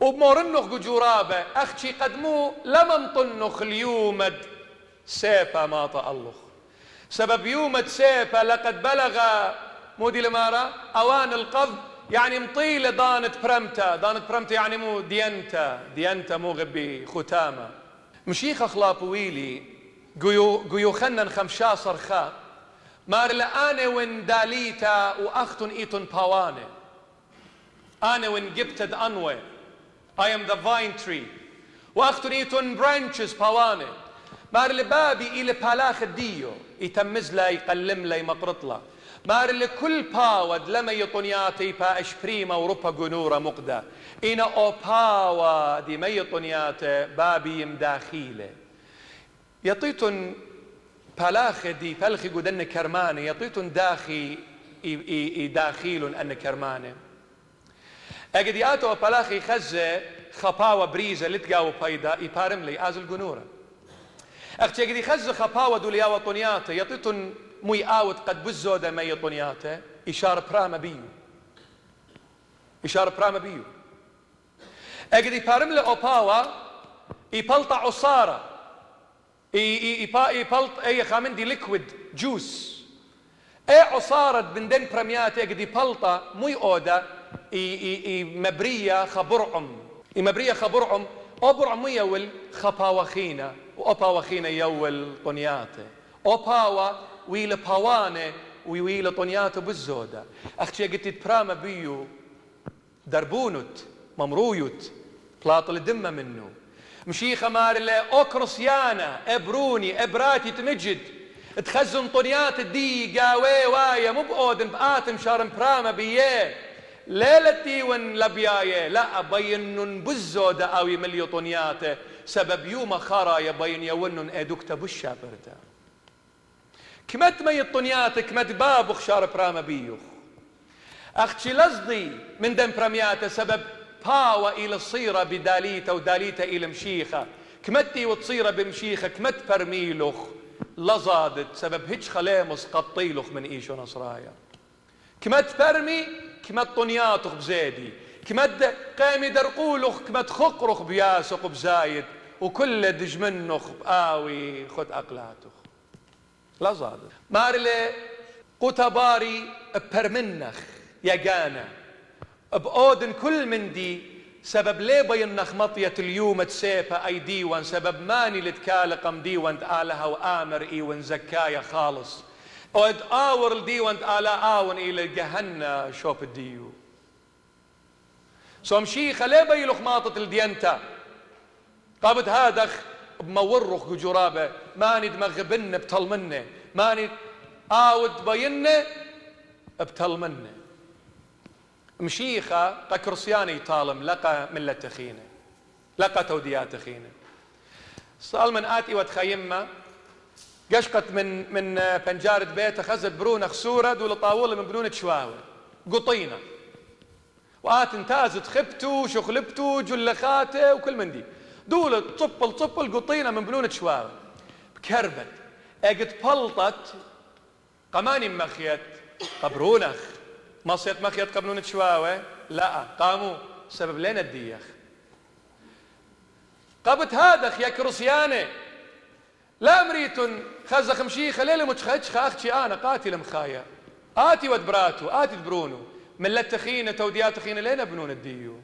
وبمورنخ جرابة أختي قدمو لم طنخ اليوم سيفا ما تألخ سبب يوم سيفا لقد بلغ مودي لمارا أوان القبض يعني مطيلة دانت برمتا. دانت برمتا يعني مو دينتا دينتا مو غبي ختامة. مشيخ أخلاق ويلي قيو, قيو خنن خمشاصر خا مار لأنا وين داليتا وأختن إيتون باواني أنا وين جبتد أنوي I am the vine tree. وأختن إيتون branches باواني مار لبابي إلى بالاخ ديو يتمز لا يقلم لا يمقرط له مار لكل باود لما يطنياتي با اشبريما وروبا جنورا مقدا إنا أو باوا دي ما يطنياتي بابي مداخيله يطيتن بالاخ دي فلخي قدن كرماني. يطيتن داخي داخيل أن كرماني. أجد ياتو بالاخي خزة خباوة بريزة لتقاو بايدا يبارم لي آزل جنورا أختي أجد خزة خباوة دوليا وطنياته. يطيتن موي آوت قد بزودة ما يطنياته إشارة براما بيو إشارة براما بيو أجد يبارم لي أوباوا يبلطع عصارة. يبلط أي خامندي ليكويد جوس. أي عصارة بندن برميات اجدي بلطة موي اودا اي اي اي مبرية اي مبرية خبرعم أو برعم مو يول خباوخينا وأباوخينا يول طنياته بالزودة أختي قلت براما بيو دربونت ممرويوت بلاطل دمه منه مشيخة مارلة أوكرسيانا إبروني إبراتي تمجد تخزن طنيات الدي قاوي وايا مو بأودن بآتم شارم براما بيه ليلتي ون لبياية لا بين بزودة أو يملي طنياته سبب يوم خرا يبين يونن ادوكتا بالشابرتا كمت مي الطنيات كمت بابخ شار براما بيوخ. أختي لصدي من دم برامياته سبب باوا إلى الصيرة بداليتا وداليتا إلى مشيخة. كمتي وتصيرة بمشيخة كمت برميلوخ. لزادت سبب هيج خلامس قطيلوخ من إيشو نصرايا. كمت برمي كمت طنياتوخ بزيدي كمت قامي درقولوخ كمت خقرخ بياسق بزايد وكل دج منخ بآوي خد أقلاتوخ لزادت مارلي قطباري برمنخ يا جانا. بأودن كل من دي سبب ليه بينخ مطية اليوم تسيبها أي ديوان سبب ماني لتكالقم ديوان آلها وآمر إيوان زكايا خالص. ود آور الديوان آلا آون إلى جهنة شوف الديو سوم شيخة ليه بيلخ ماطة الدينتا قابد هادخ بمورخ جرابه ماني دمغبن بطل منه ماني آود بينه بطل منه مشيخة قكرسياني طالم لقى ملة خينه لقى توديات خينه صال من آتي وتخيمة قشقت من من بنجارة بيته خزت برونة دول طاولة من بنونة شواوة قطينة وآت انتازت خبتو شخلبتو جلخاتة وكل من دي. دول تصبل تصبل قطينة من بنونة شواوة بكربت. اجت بلطت. قماني مخيت. قبرونخ مصيت مخيت قبنونة شواوة لا قاموا. سبب لنا الديخ. قبت هادخ يا كرسيانة لا مريتن خزخ مشيخة ليلة متخدش أختي أنا قاتل مخايا. آتي ودبراتو آتي دبرونو من لا تخينة توديات تخينة لين بنون الديو.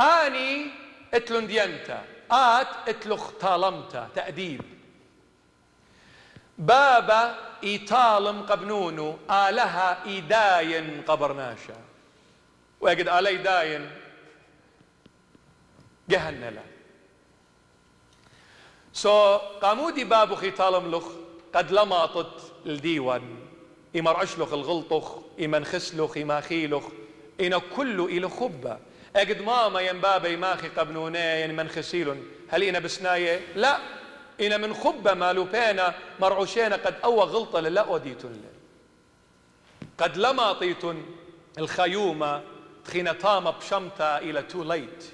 آني اتلون دينتا آت اتلخ طالمتا تأديب. بابا إيطالم قبنونو آلها إيداين قبرناشا. وقد آلي داين جهنلا. سو قامودي بابو خيطالم لخ قد لماطت الديوان. إمر أشلخ الغلطخ إمن خسلخ إما خيلخ. إن كله إلى خبة. أجد ماما ين بابا يماخي قبنوني يعني من خسيل هل إنا بسناية لا. إنا من خبة مالو بينا مرعوشينا قد أوى غلطة للا وديتن قد لما طيتن الخيومة خينا تاما بشمتا إلى تو ليت.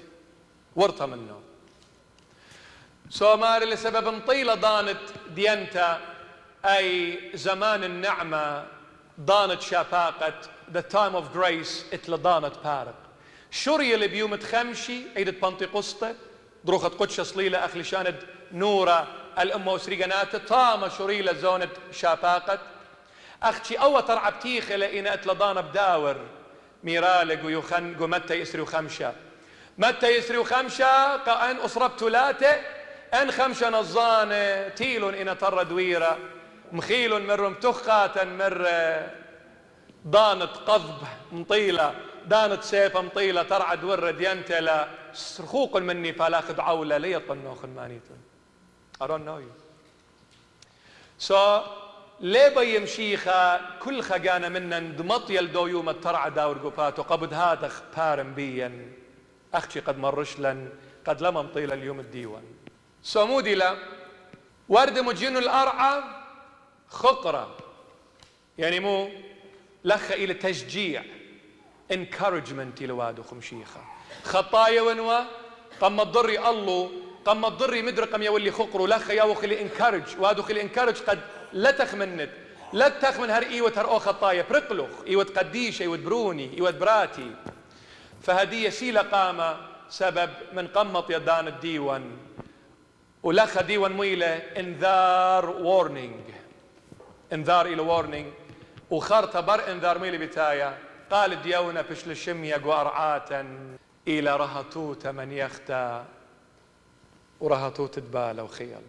ورطة منه. سو ماري لسبب طيلة ضانت ديانتا أي زمان النعمة ضانت شافاقة the time of grace اتلضانت بارق شوريا اللي بيوم تخمشي عيدة بنتقسطة دروخة قدشة صليلة أخلي شاند نورة الأمة وسريقنات طامة شوريلة زونة شافاقة أختي أو ترعب تيخة لإنا اتلضانة بداور ميرالق ويخن متى يسري وخمشة. متى يسري وخمشة؟ قان أصرب ثلاثة أن خمشة نظانة تيل إن تر دويرة مخيل مرم تخاتا مر ضانت قضب مطيلة دانت سيفة مطيلة ترعد ورد ينتلا سرخوق مني فلاخذ عولة لي طنوخ مانيتون I don't know you so ليه بيمشيخا كل خجانة منا دمط يلدو يوم الترعى داور قفاتو. قبض هذا بارم بيا أختي قد مرش لن قد لم مطيلة اليوم الديوان. سمودي لا ورد مجين الأرعى خقرة. يعني مو لخ إلى تشجيع encouragement وادو خمشيخة. خطايا ونوا قم الضري الله قم الضري مدر قم يولي خقرو. لخ يا وخلي انكارج وادو خلي انكارج قد لا تخمنت. لا تخمن هر ايوت هر أو خطايا. برقلخ ايوت قديش ايوت بروني ايوت براتي. فهدية سيلة قامة سبب من قمط يدان الديوان. ولخ ديوان ميلة انذار وورنينج انذار إلى وورنينج وخرطة بر انذار ميلي بتايا. قال ديونا بشل الشمية وارعاتا إلى رهطوت من يختا. ورهطوت دبالة وخيل.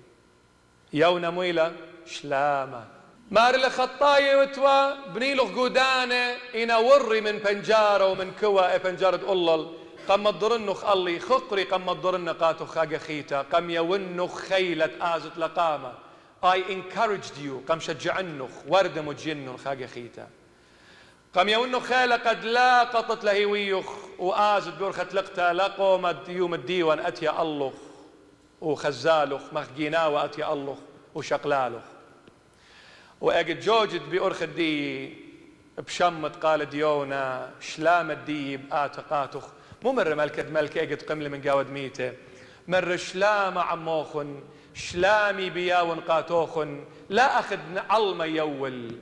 يونا ميلة شلامة. مار لخطاية وتوا بنيلو قودانة. إنا وري من بنجارة ومن كوا إي بنجارة أولل. قم الضرنخ الله خقري قم الضرن قاتو خاقة خيتا. قم يونخ خيلة آزت لقامة. I encouraged you قم شجعنخ ورد مجنن خاقة خيتا. قم يونخ خيلة قد لا قطت لهيويخ وآزت بورخة لقتا. لقومت يوم الديوان أتيا الله وخزالخ مخجينا وأتيا الله وشقلالخ. وأجد جوجد بأرخ الدي بشمت قال ديونا شلام الدي بآتقاتخ مو مرة ملكة ملكة أجد قمل من قاود ميته. مرة شلام عموخن شلامي بياون قاتوخن لا أخذ علم يول.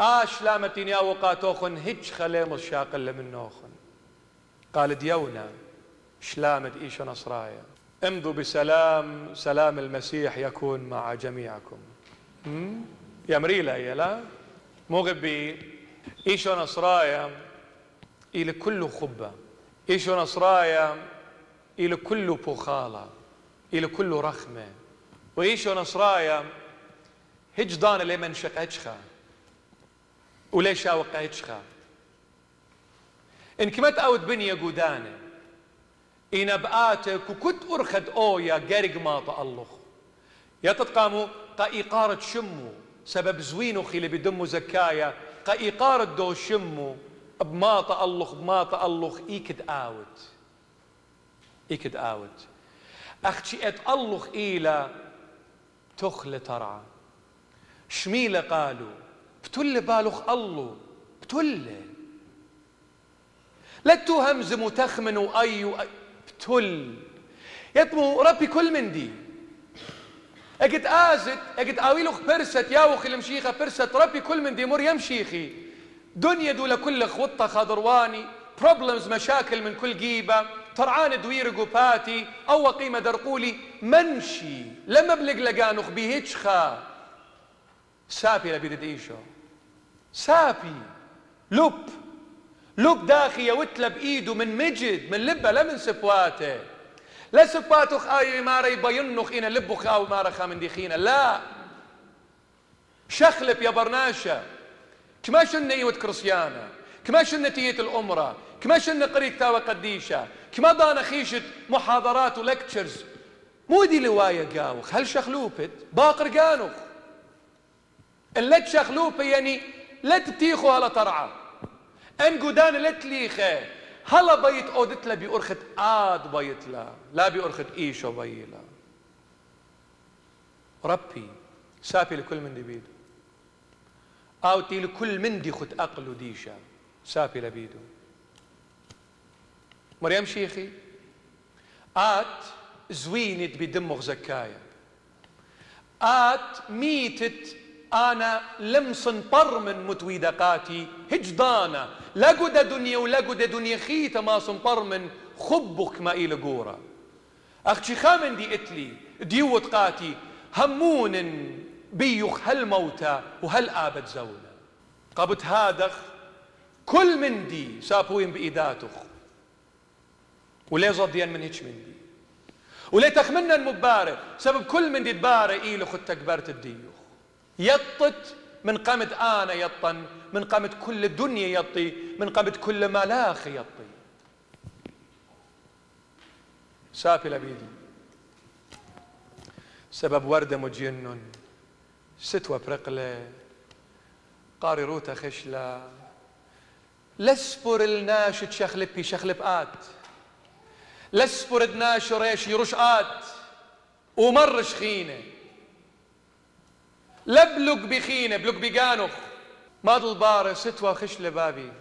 آ شلامتين ياو قاتوخن هج خليم الشاقل من نوخن قال ديونا شلامد إيش نصرايا. امضوا بسلام سلام المسيح يكون مع جميعكم. يا مريلا يا لا؟ مغبي ايشو نصرايا؟ إلى كل خبة. ايشو نصرايا إلى كل بخالة إلى كل رخمة. وإيشو نصرايا هجدان اللي من شقتشخا وليش هجخا إن كمت أود بنية قودانة إن بآتك وكنت أرخد أويا قرق ما تألخ يا تتقاموا قا شمو سبب زوينو خيلي بدمو زكايا. قا دو شمو بما تألخ بما تألخ إيكد آوت. إيكد آوت. أختي أتألخ إيلا تخل ترعى شميلة قالوا بتل بالخ الله بتل. لا همز متخمن وأي بتل. يطمو ربي كل من دي. اجد آزت اجد اويلوخ برست ياوخ المشيخة برست ربي كل من دي مر يمشيخي دنيا دول كل خطة خضرواني بروبلمز مشاكل من كل جيبة ترعان دوير قباتي أو قيمة درقولي. منشي لما بلق لقانوخ بيهجخا سابي لبيد إيشو. سابي. لب. لب داخي يوتلب ايده من مجد من لبة لا من سبواته. لا سباتو خاي ماري بينخ إنا لبو خاو مارا خا من ديخينا. لا. شخلب يا برناشا. كما شن إيوت كرسيانا كما شن تيت الأمرة كما شن قريت تاوى قديشة كما دانا خيشة محاضرات ولكتشرز. مو دي لواية قاوخ هل شخلوبت؟ باقر قانوخ. اللي شخلوبة يعني لا تتيخو هلا ترعى أن قدان لا تليخه هلا بيت أودت لا بيورخت آد بيت لا لا بيورخت إيشو بيلا. ربي سافي لكل من دي بيدو اوتي لكل من دي خت اقلو ديشا سافي لبيدو. مريم شيخي آت زوينت بدمغ زكايا. آت ميتت أنا لمصن من متويدقاتي هجدانا. لقد دنيا ولقد دنيا خيت ما صنبر من خبك ما إلى قورا. أختي خامن دي إتلي ديوت قاتي همون بيخ هل موتى وهل آبت زونا. قبت هادخ كل من دي سابوين بإيداتخ. وليه زضيان من هيك من دي؟ وليه تخمنا المبارة سبب كل من دي تبارة إيلو خد تكبرت الديوخ. يطت من قامت أنا يطن من قامت كل الدنيا يطي من قامت كل ملاخ يطي. سافي لبيدي. سبب وردة مجنن. ستوى برقلة قاري روتا خشلة. لسبر الناشد شخلبي شخلبات لسبر الناشر إيش يرشقات ومرش خينة. لبلق بخينة بلق بقانخ ما البارة ستوى خش لبابي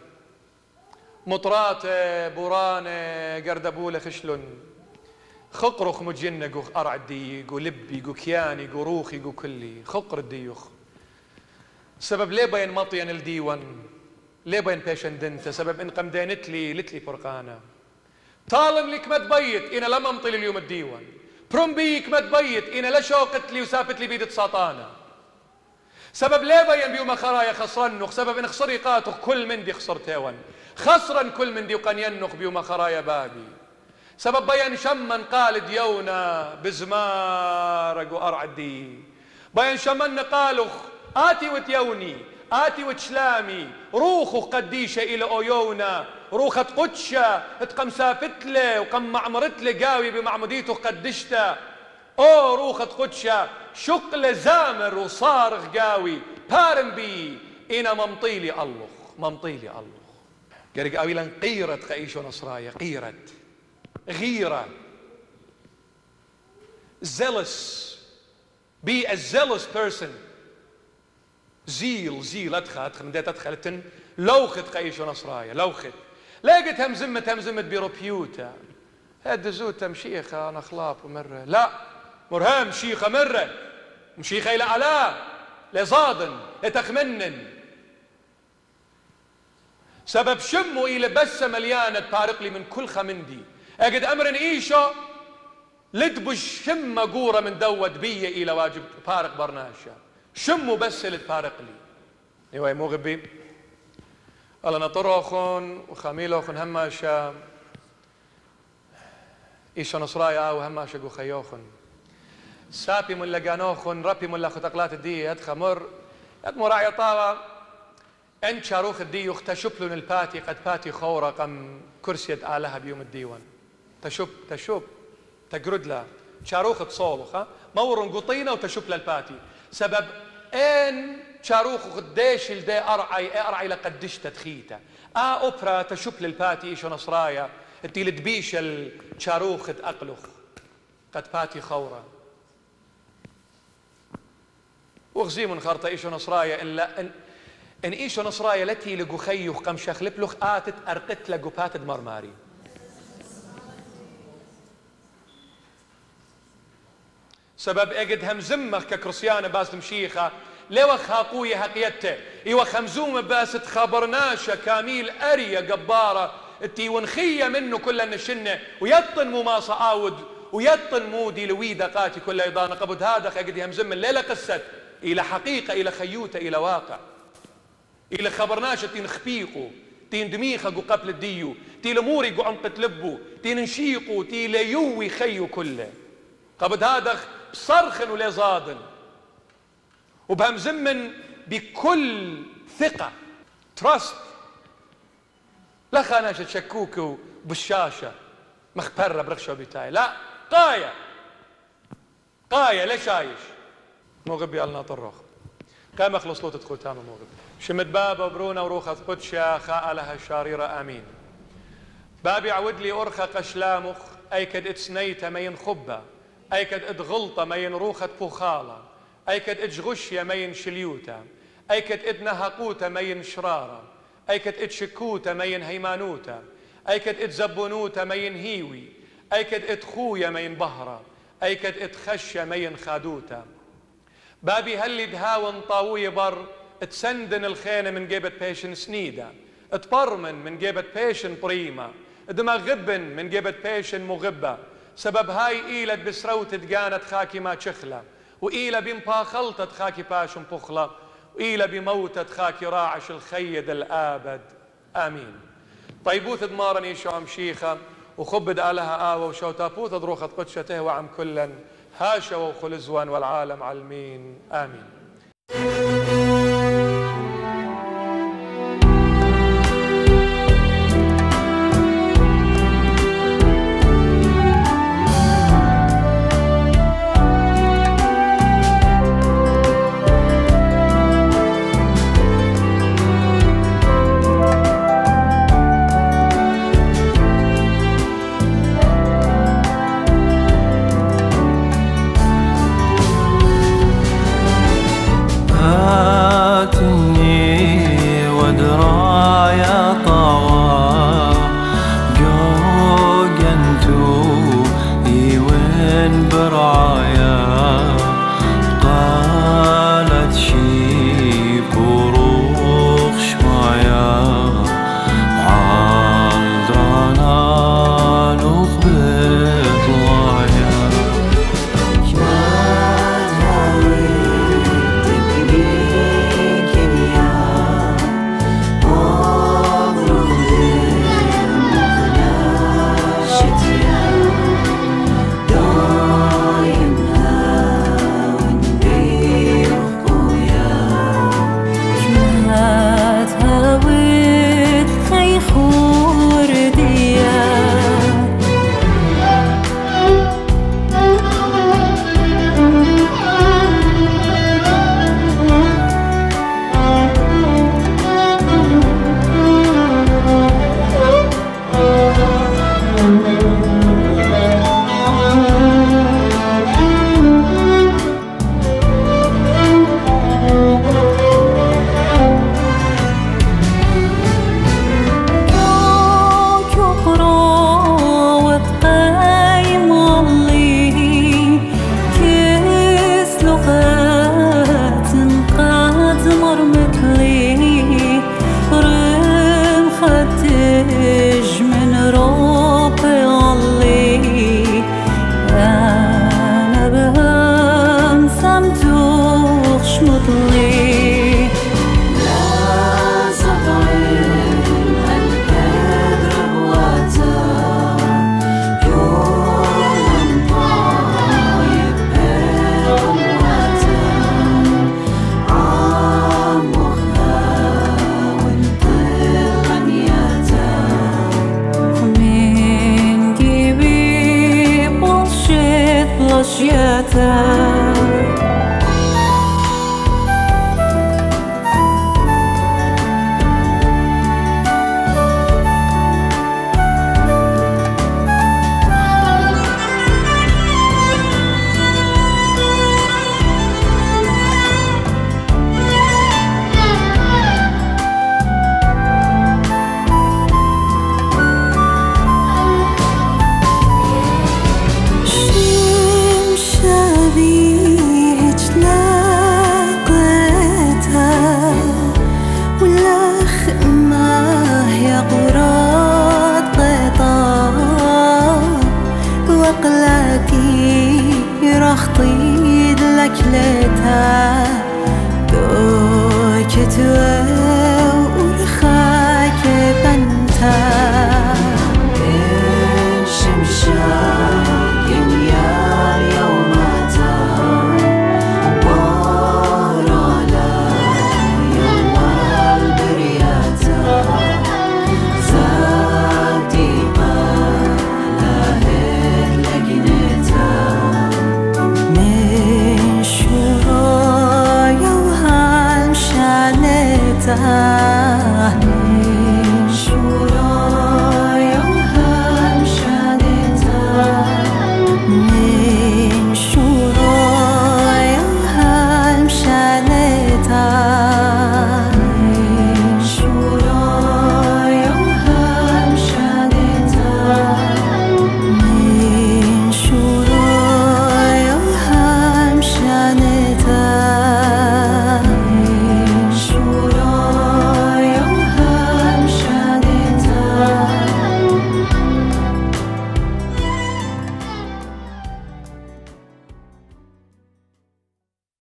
مطراتة بورانة قردبولة خشلن. خقرخ مجنة قو أرع الديق ولبي قو كياني قو روخي قو كلي. خقر الديوخ سبب ليه بين مطين الديوان؟ ليه بين بيشن دنت؟ سبب إن قمدينت لي لتلي فرقانة طالن لك ما تبيت إنا لما مطيل اليوم الديوان. بروم بيك ما تبيت إنا لشوقت لي وسافت لي بيدت ساطانة سبب ليه بين بيوم خرايا خسرنخ سبب إن خسري قاتخ كل من دي خسر تيون خسرا كل من دي وقن ينخ بيوم خرايا بابي. سبب بين شمن قال ديونا بزمارق وارعدي بين شمن قالخ آتي وتيوني آتي وتشلامي روخو قديشة إلى أويونا روخة قدشة تقم سافتلة وقم معمرتلة قاوي بمعموديته قدشته أو روخة قدشة شقل زامر وصارخ قاوي بارم بي إنا ممطيلي الله ممطيلي الله. قال قاوي لن قيرت خيشو نصرايا قيرت. غيرة. Zealous. Be a zealous person. زيل زيل ادخل ادخل بديت ادخل لوخت قيشو نصرايا لوخت. لقيت همزمت همزمت بروبيوتا هاد زوتا مشيخة أنا خلاف ومرة. لا. مرهام شيخة مرة. مشيخة إلى ألا. لزادن لتخمنن سبب شمو إلى بس مليانة تارق لي من كل خمندي. أجد أمر إيشو لدبش شم قورة من دود بي إلى واجب فارق برناشا. شمو بس اللي تفارق لي. إيوه مو غبي. الله نطرخن وخميلوخن هماشا. إيشو نصرايا وهماشا قو خيوخن سابي من لقانوخن ربي من لخطقلات الدي هد خمر هد مراعي طاوة. إن شاروخ الدي اختشب الباتي قد باتي خورة قم كرسيد آلها بيوم الديوان. تشب تشب تقرد لا. شاروخ تصولخ مور قطينة وتشب للباتي. سبب أن شاروخ قديش الدي أرعي أرعي لقدش تدخيته. آه أوبرا تشب للباتي ايشو نصرايا التي لدبيش الشاروخ أقلخ. قد باتي خورة وغزي من خرطة إيشو نصرايا إلا إن, إن إيشو نصرايا التي لقو خيوخ قم شخلب لخ آتت أرقت لقو باتت مرماري. سبب اجد هم زمخ ككرسيانة باس مشيخة. لو خاقوية هقيتة. أيوه خمزومة باس تخابرناشة كاميل أريا قبارة. التي ونخية منه كل النشنة. ويطن مو ما صعاود ويطن مودي لوي دقاتي كل إيضان. قبض هذا اجد هم زم الليلة قصت إلى حقيقة إلى خيوتة إلى واقع. إلى خبرناش تين خبيقو. تين دميخة قبل الديو. تين موري عمق تلبو تين نشيقو. تين يوي خيو كله. قبل هذا بصرخن ولا زادن. وبهمزمن بكل ثقة. تراست لا خاناشة تشكوك وبالشاشة. مخبرة برخشة بتاعي لا قاية. قاية ليش عايش مغبي قالنا طرخ. قام اخلص لوتة ختام مغبي شمت بابا برونا وروخة قدشة خاء لها شاريرة آمين. بابي عود لي أرخى قشلامخ. أيكد اتسنيت مين خبة أيكد اتغلطة مين روخة بوخالة أيكد اتجغشية مين شليوتا أيكد اتنهقوتا مين شرارة أيكد اتشكوتا مين هيمانوتا أيكد اتزبونوتا مين هيوي أيكد اتخويا مين بهرة أيكد اتخشى مين خادوتا بابي هلي دهاون طاوية بر تسندن الخينة من جيبت بيشن سنيدة اتبرمن من جيبت بيشن بريمة غبن من جبت بيشن مغبة سبب هاي إيلت بسروت تقانت خاكي ما تشخلة وإيلة بمبا خلطت خاكي باشن بخلة وإيلة بموتت خاكي راعش الخيد الآبد. آمين. طيبوث دمارني يشو مشيخة وخبد آلها آوة وشو تابوث دروخة قدشته وعم كلا هاشا وخلزوان والعالم علمين. آمين. تو